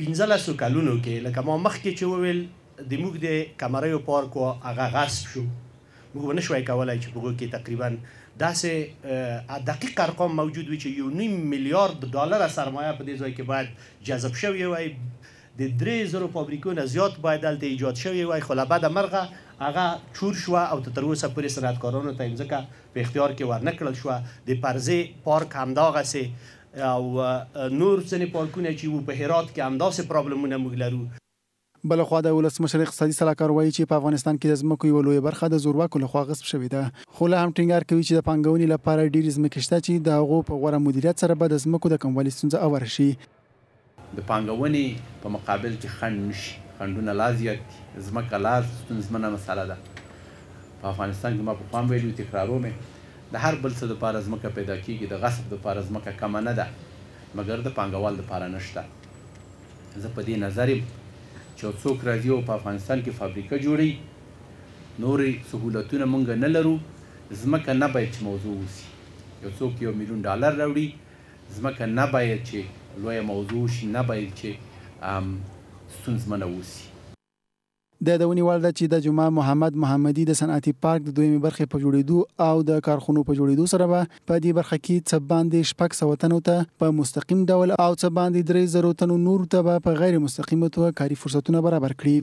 پنځلسو کلونو کې لکه ما مخکې چې وویل د موږ د کمریو پارک و هغه غصب شو موږ به نه شوای کولای چې په هغه کې تقریبا داسې دقیق ارقام موجود وي چې یو نیم میلیارد ډالره سرمایه په دې ځای کې باید جذب شوې وای د درې زرو فابریکو نه زیات باید هلته ایجاد شوې وای خو له بده مرغه هغه چور شوه او تر اوسه پورې صنعتکارانو ته یې مځکه په اختیار کې ورنه کړل شوه د پرزې پارک همداغسې او نور ځنې پارکونه چې وو په هرات کې همداسې پرابلمونه موږ لرو. بله خوا د ولسمشر اقتصادي سلاکار وايي چې په افغانستان کې د ځمکو یوه لویه برخه د زورواکو له خوا غصب شوې ده خو لا هم ټینګار کوي چې د پانګونې له پاره ډېرې ځمکې شته چې د هغو په غوره مدیریت سره به د ځمکو د کموالي ستونزه اواره شي. د پانګونې په مقابل کې خنډ نه شي، خنډونه لا زیات دي، ځمکه لا ستونزمنه مساله ده، په افغانستان کې ما پخوا هم ویلي وو، تکراروم یې، د هر بل څه لپاره ځمکه پیدا کېږي، د غصب لپاره ځمکه کمه نه ده، مګر د پانګوال لپاره نه شته، زه په دې نظر یم چې یو څوک راځي او په افغانستان کې فابریکه جوړوي، نور سهولتونه موږ نه لرو، ځمکه نه باید چې موضوع اوسي، یو څوک یو میلیون ډالر راوړي، ځمکه نه باید چې لویه موضوع وشي، نه باید چې ستونزمنه وشي. د یادونې وړ ده چې د جمعه محمد محمدي د صنعتي پارک د دویمې برخې په جوړېدو او د کارخونو په جوړېدو سره به په دې برخه کې څه باندې شپږ سوه تنو ته په مستقیم ډول او څه باندې درې زرو تنو نورو ته به په غیر مستقیمه توګه کاري فرصتونه برابر کړي.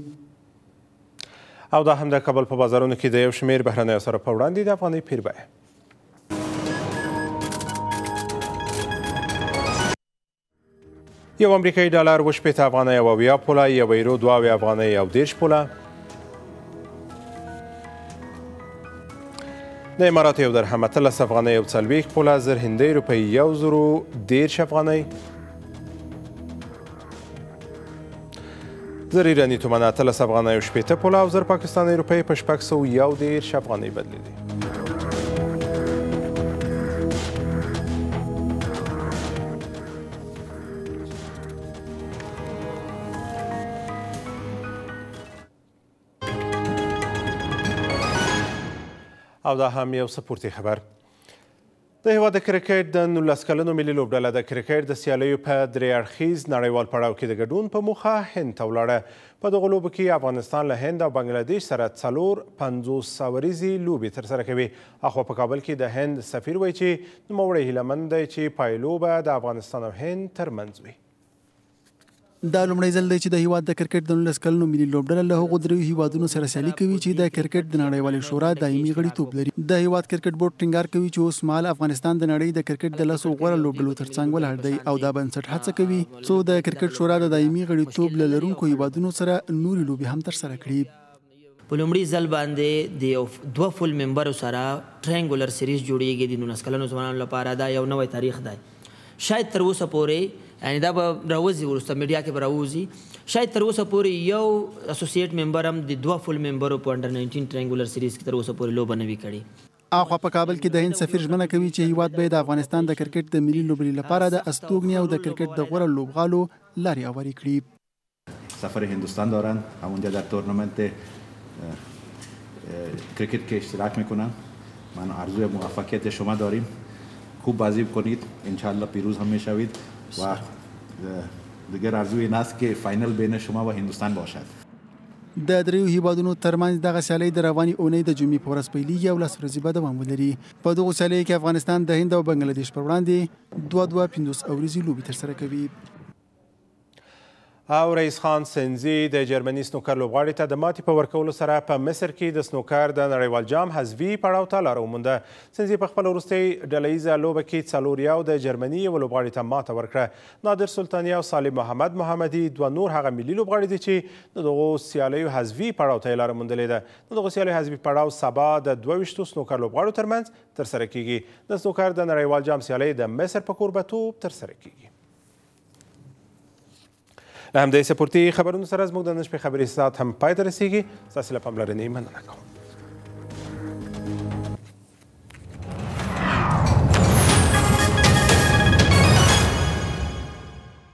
او دا هم د کابل په بازارونو کې د یو شمېر بهرنیو سره په وړاندې د افغانۍ پېر بیه. یو امریکایي ډالر اووه شپېته افغانۍ او اویا پوله یو ایرو دوه اویا افغانۍ او دېرش پوله د اماراتو یو درهم اتلس افغانۍ او څلوېښت پوله زر هندۍ روپۍ یو زرو دېرش افغانۍ زر ایراني تومنه اتلس افغانۍ او شپېته پوله او زر پاکستانۍ روپۍ په شپږ سوه یو دېرش افغانۍ بدلېدې او دا هم یو سپورتي خبر د هېواد د کرکټ د نولس کلنو ملي لوبډله د کرکټ د سیالیو په درې اړخیز نړیوال پړاو کې د ګډون په موخه هند ته ولاړه. په دغو لوبو کې افغانستان له هند او بنګله دیش سره څلور پنځوس اوریزې لوبې ترسره کوي. اخوا په کابل کې د هند سفیر وایي چې نوموړی هیله مند دی چې پایلوبه د افغانستان او هند ترمنځ وي. دا لومړی ځل دی چې د هیواد د کرکټ د نولس کلنو ملي لوبډله له هغو دریو هیوادونو سره سیالي کوي چې د کرکټ د نړیوالې شورا دایمي غړیتوب لري. د هیواد کرکټ بورډ ټینګار کوي چې اوس مهال افغانستان د نړۍ د کرکټ د لسو غوره لوبډلو ترڅنګ ولاړ دی او دا بنسټ هڅه کوي څو د کرکټ شورا د دایمي غړیتوب له لرونکو هیوادونو سره نورې لوبې هم ترسره کړي. په لومړي ځل باندې د یو دوه فل ممبرو سره ټرینګولر سیریز جوړیږي د نولس کلنو ځوانانو لپاره دا یو نوی تاریخ دی شاید تر اوسه پورې یعنی دا به راوځي وروسته میډیا کې به راوځي شاید تر اوسه پورې یو اسوسییټ ممبر هم د دوه فل ممبرو په انډر 19 ټرینګولر سیریز کې تر اوسه پورې لوبه نه وي کړې اخوا په کابل کې د هند سفیر ژمنه کوي چې هیواد به د افغانستان د کرکټ د ملي لوبډلې لپاره د استوګنې او د کرکټ د غوره لوبغالو لارې اوارې کړي. سفر هندوستان دارند و اونجا در تورنمنت کرکت که اشتراک میکنند من آرزوی موفقیت شما داریم خوب بازی کنید انشاءالله پیروز هم میشوید و دیگر آرزوی این است که فاینل بین شما و هندوستان باشد د دریو هیوادونو ترمنځ دغه سیالي د رواني اونۍ د جمعې په ورځ پیلېږي او لس ورځې به دوام ولري په دغو سیالیو کې افغانستان د هند او بنګلادیش پر وړاندې دوه دوه پنځوس اوریزې لوبې ترسره کوي او رئیس خان سنځي د جرمني سنوکر لوبغاړي ته د ماتې په ورکولو سره په مصر کې د سنوکر د نړیوال جام حذفي پړاو ته لاره ومونده. سنځي په خپل وروستۍ ډله ییزه لوبه کې څلور یو د جرمني یو لوبغاړي ته ماته ورکړه. نادر سلطاني او صالح محمد محمدي دوه نور هغه ملي لوبغاړي دي چې د دغو سیالیو حذفي پړاو ته یې لاره موندلې ده. د دغو سیالیو حذفي پړاو سبا د دوه ویشتو سنوکر لوبغاړو ترمنځ ترسره کېږي. د سنوکر د نړیوال جام سیالۍ د مصر په کوربتوب ترسره کېږي. له همدې سپورتي خبرونو سره زموږ د نن شپې خبري ساعت هم پای ته رسیږي ستاسو له پاملرنې مننه کوم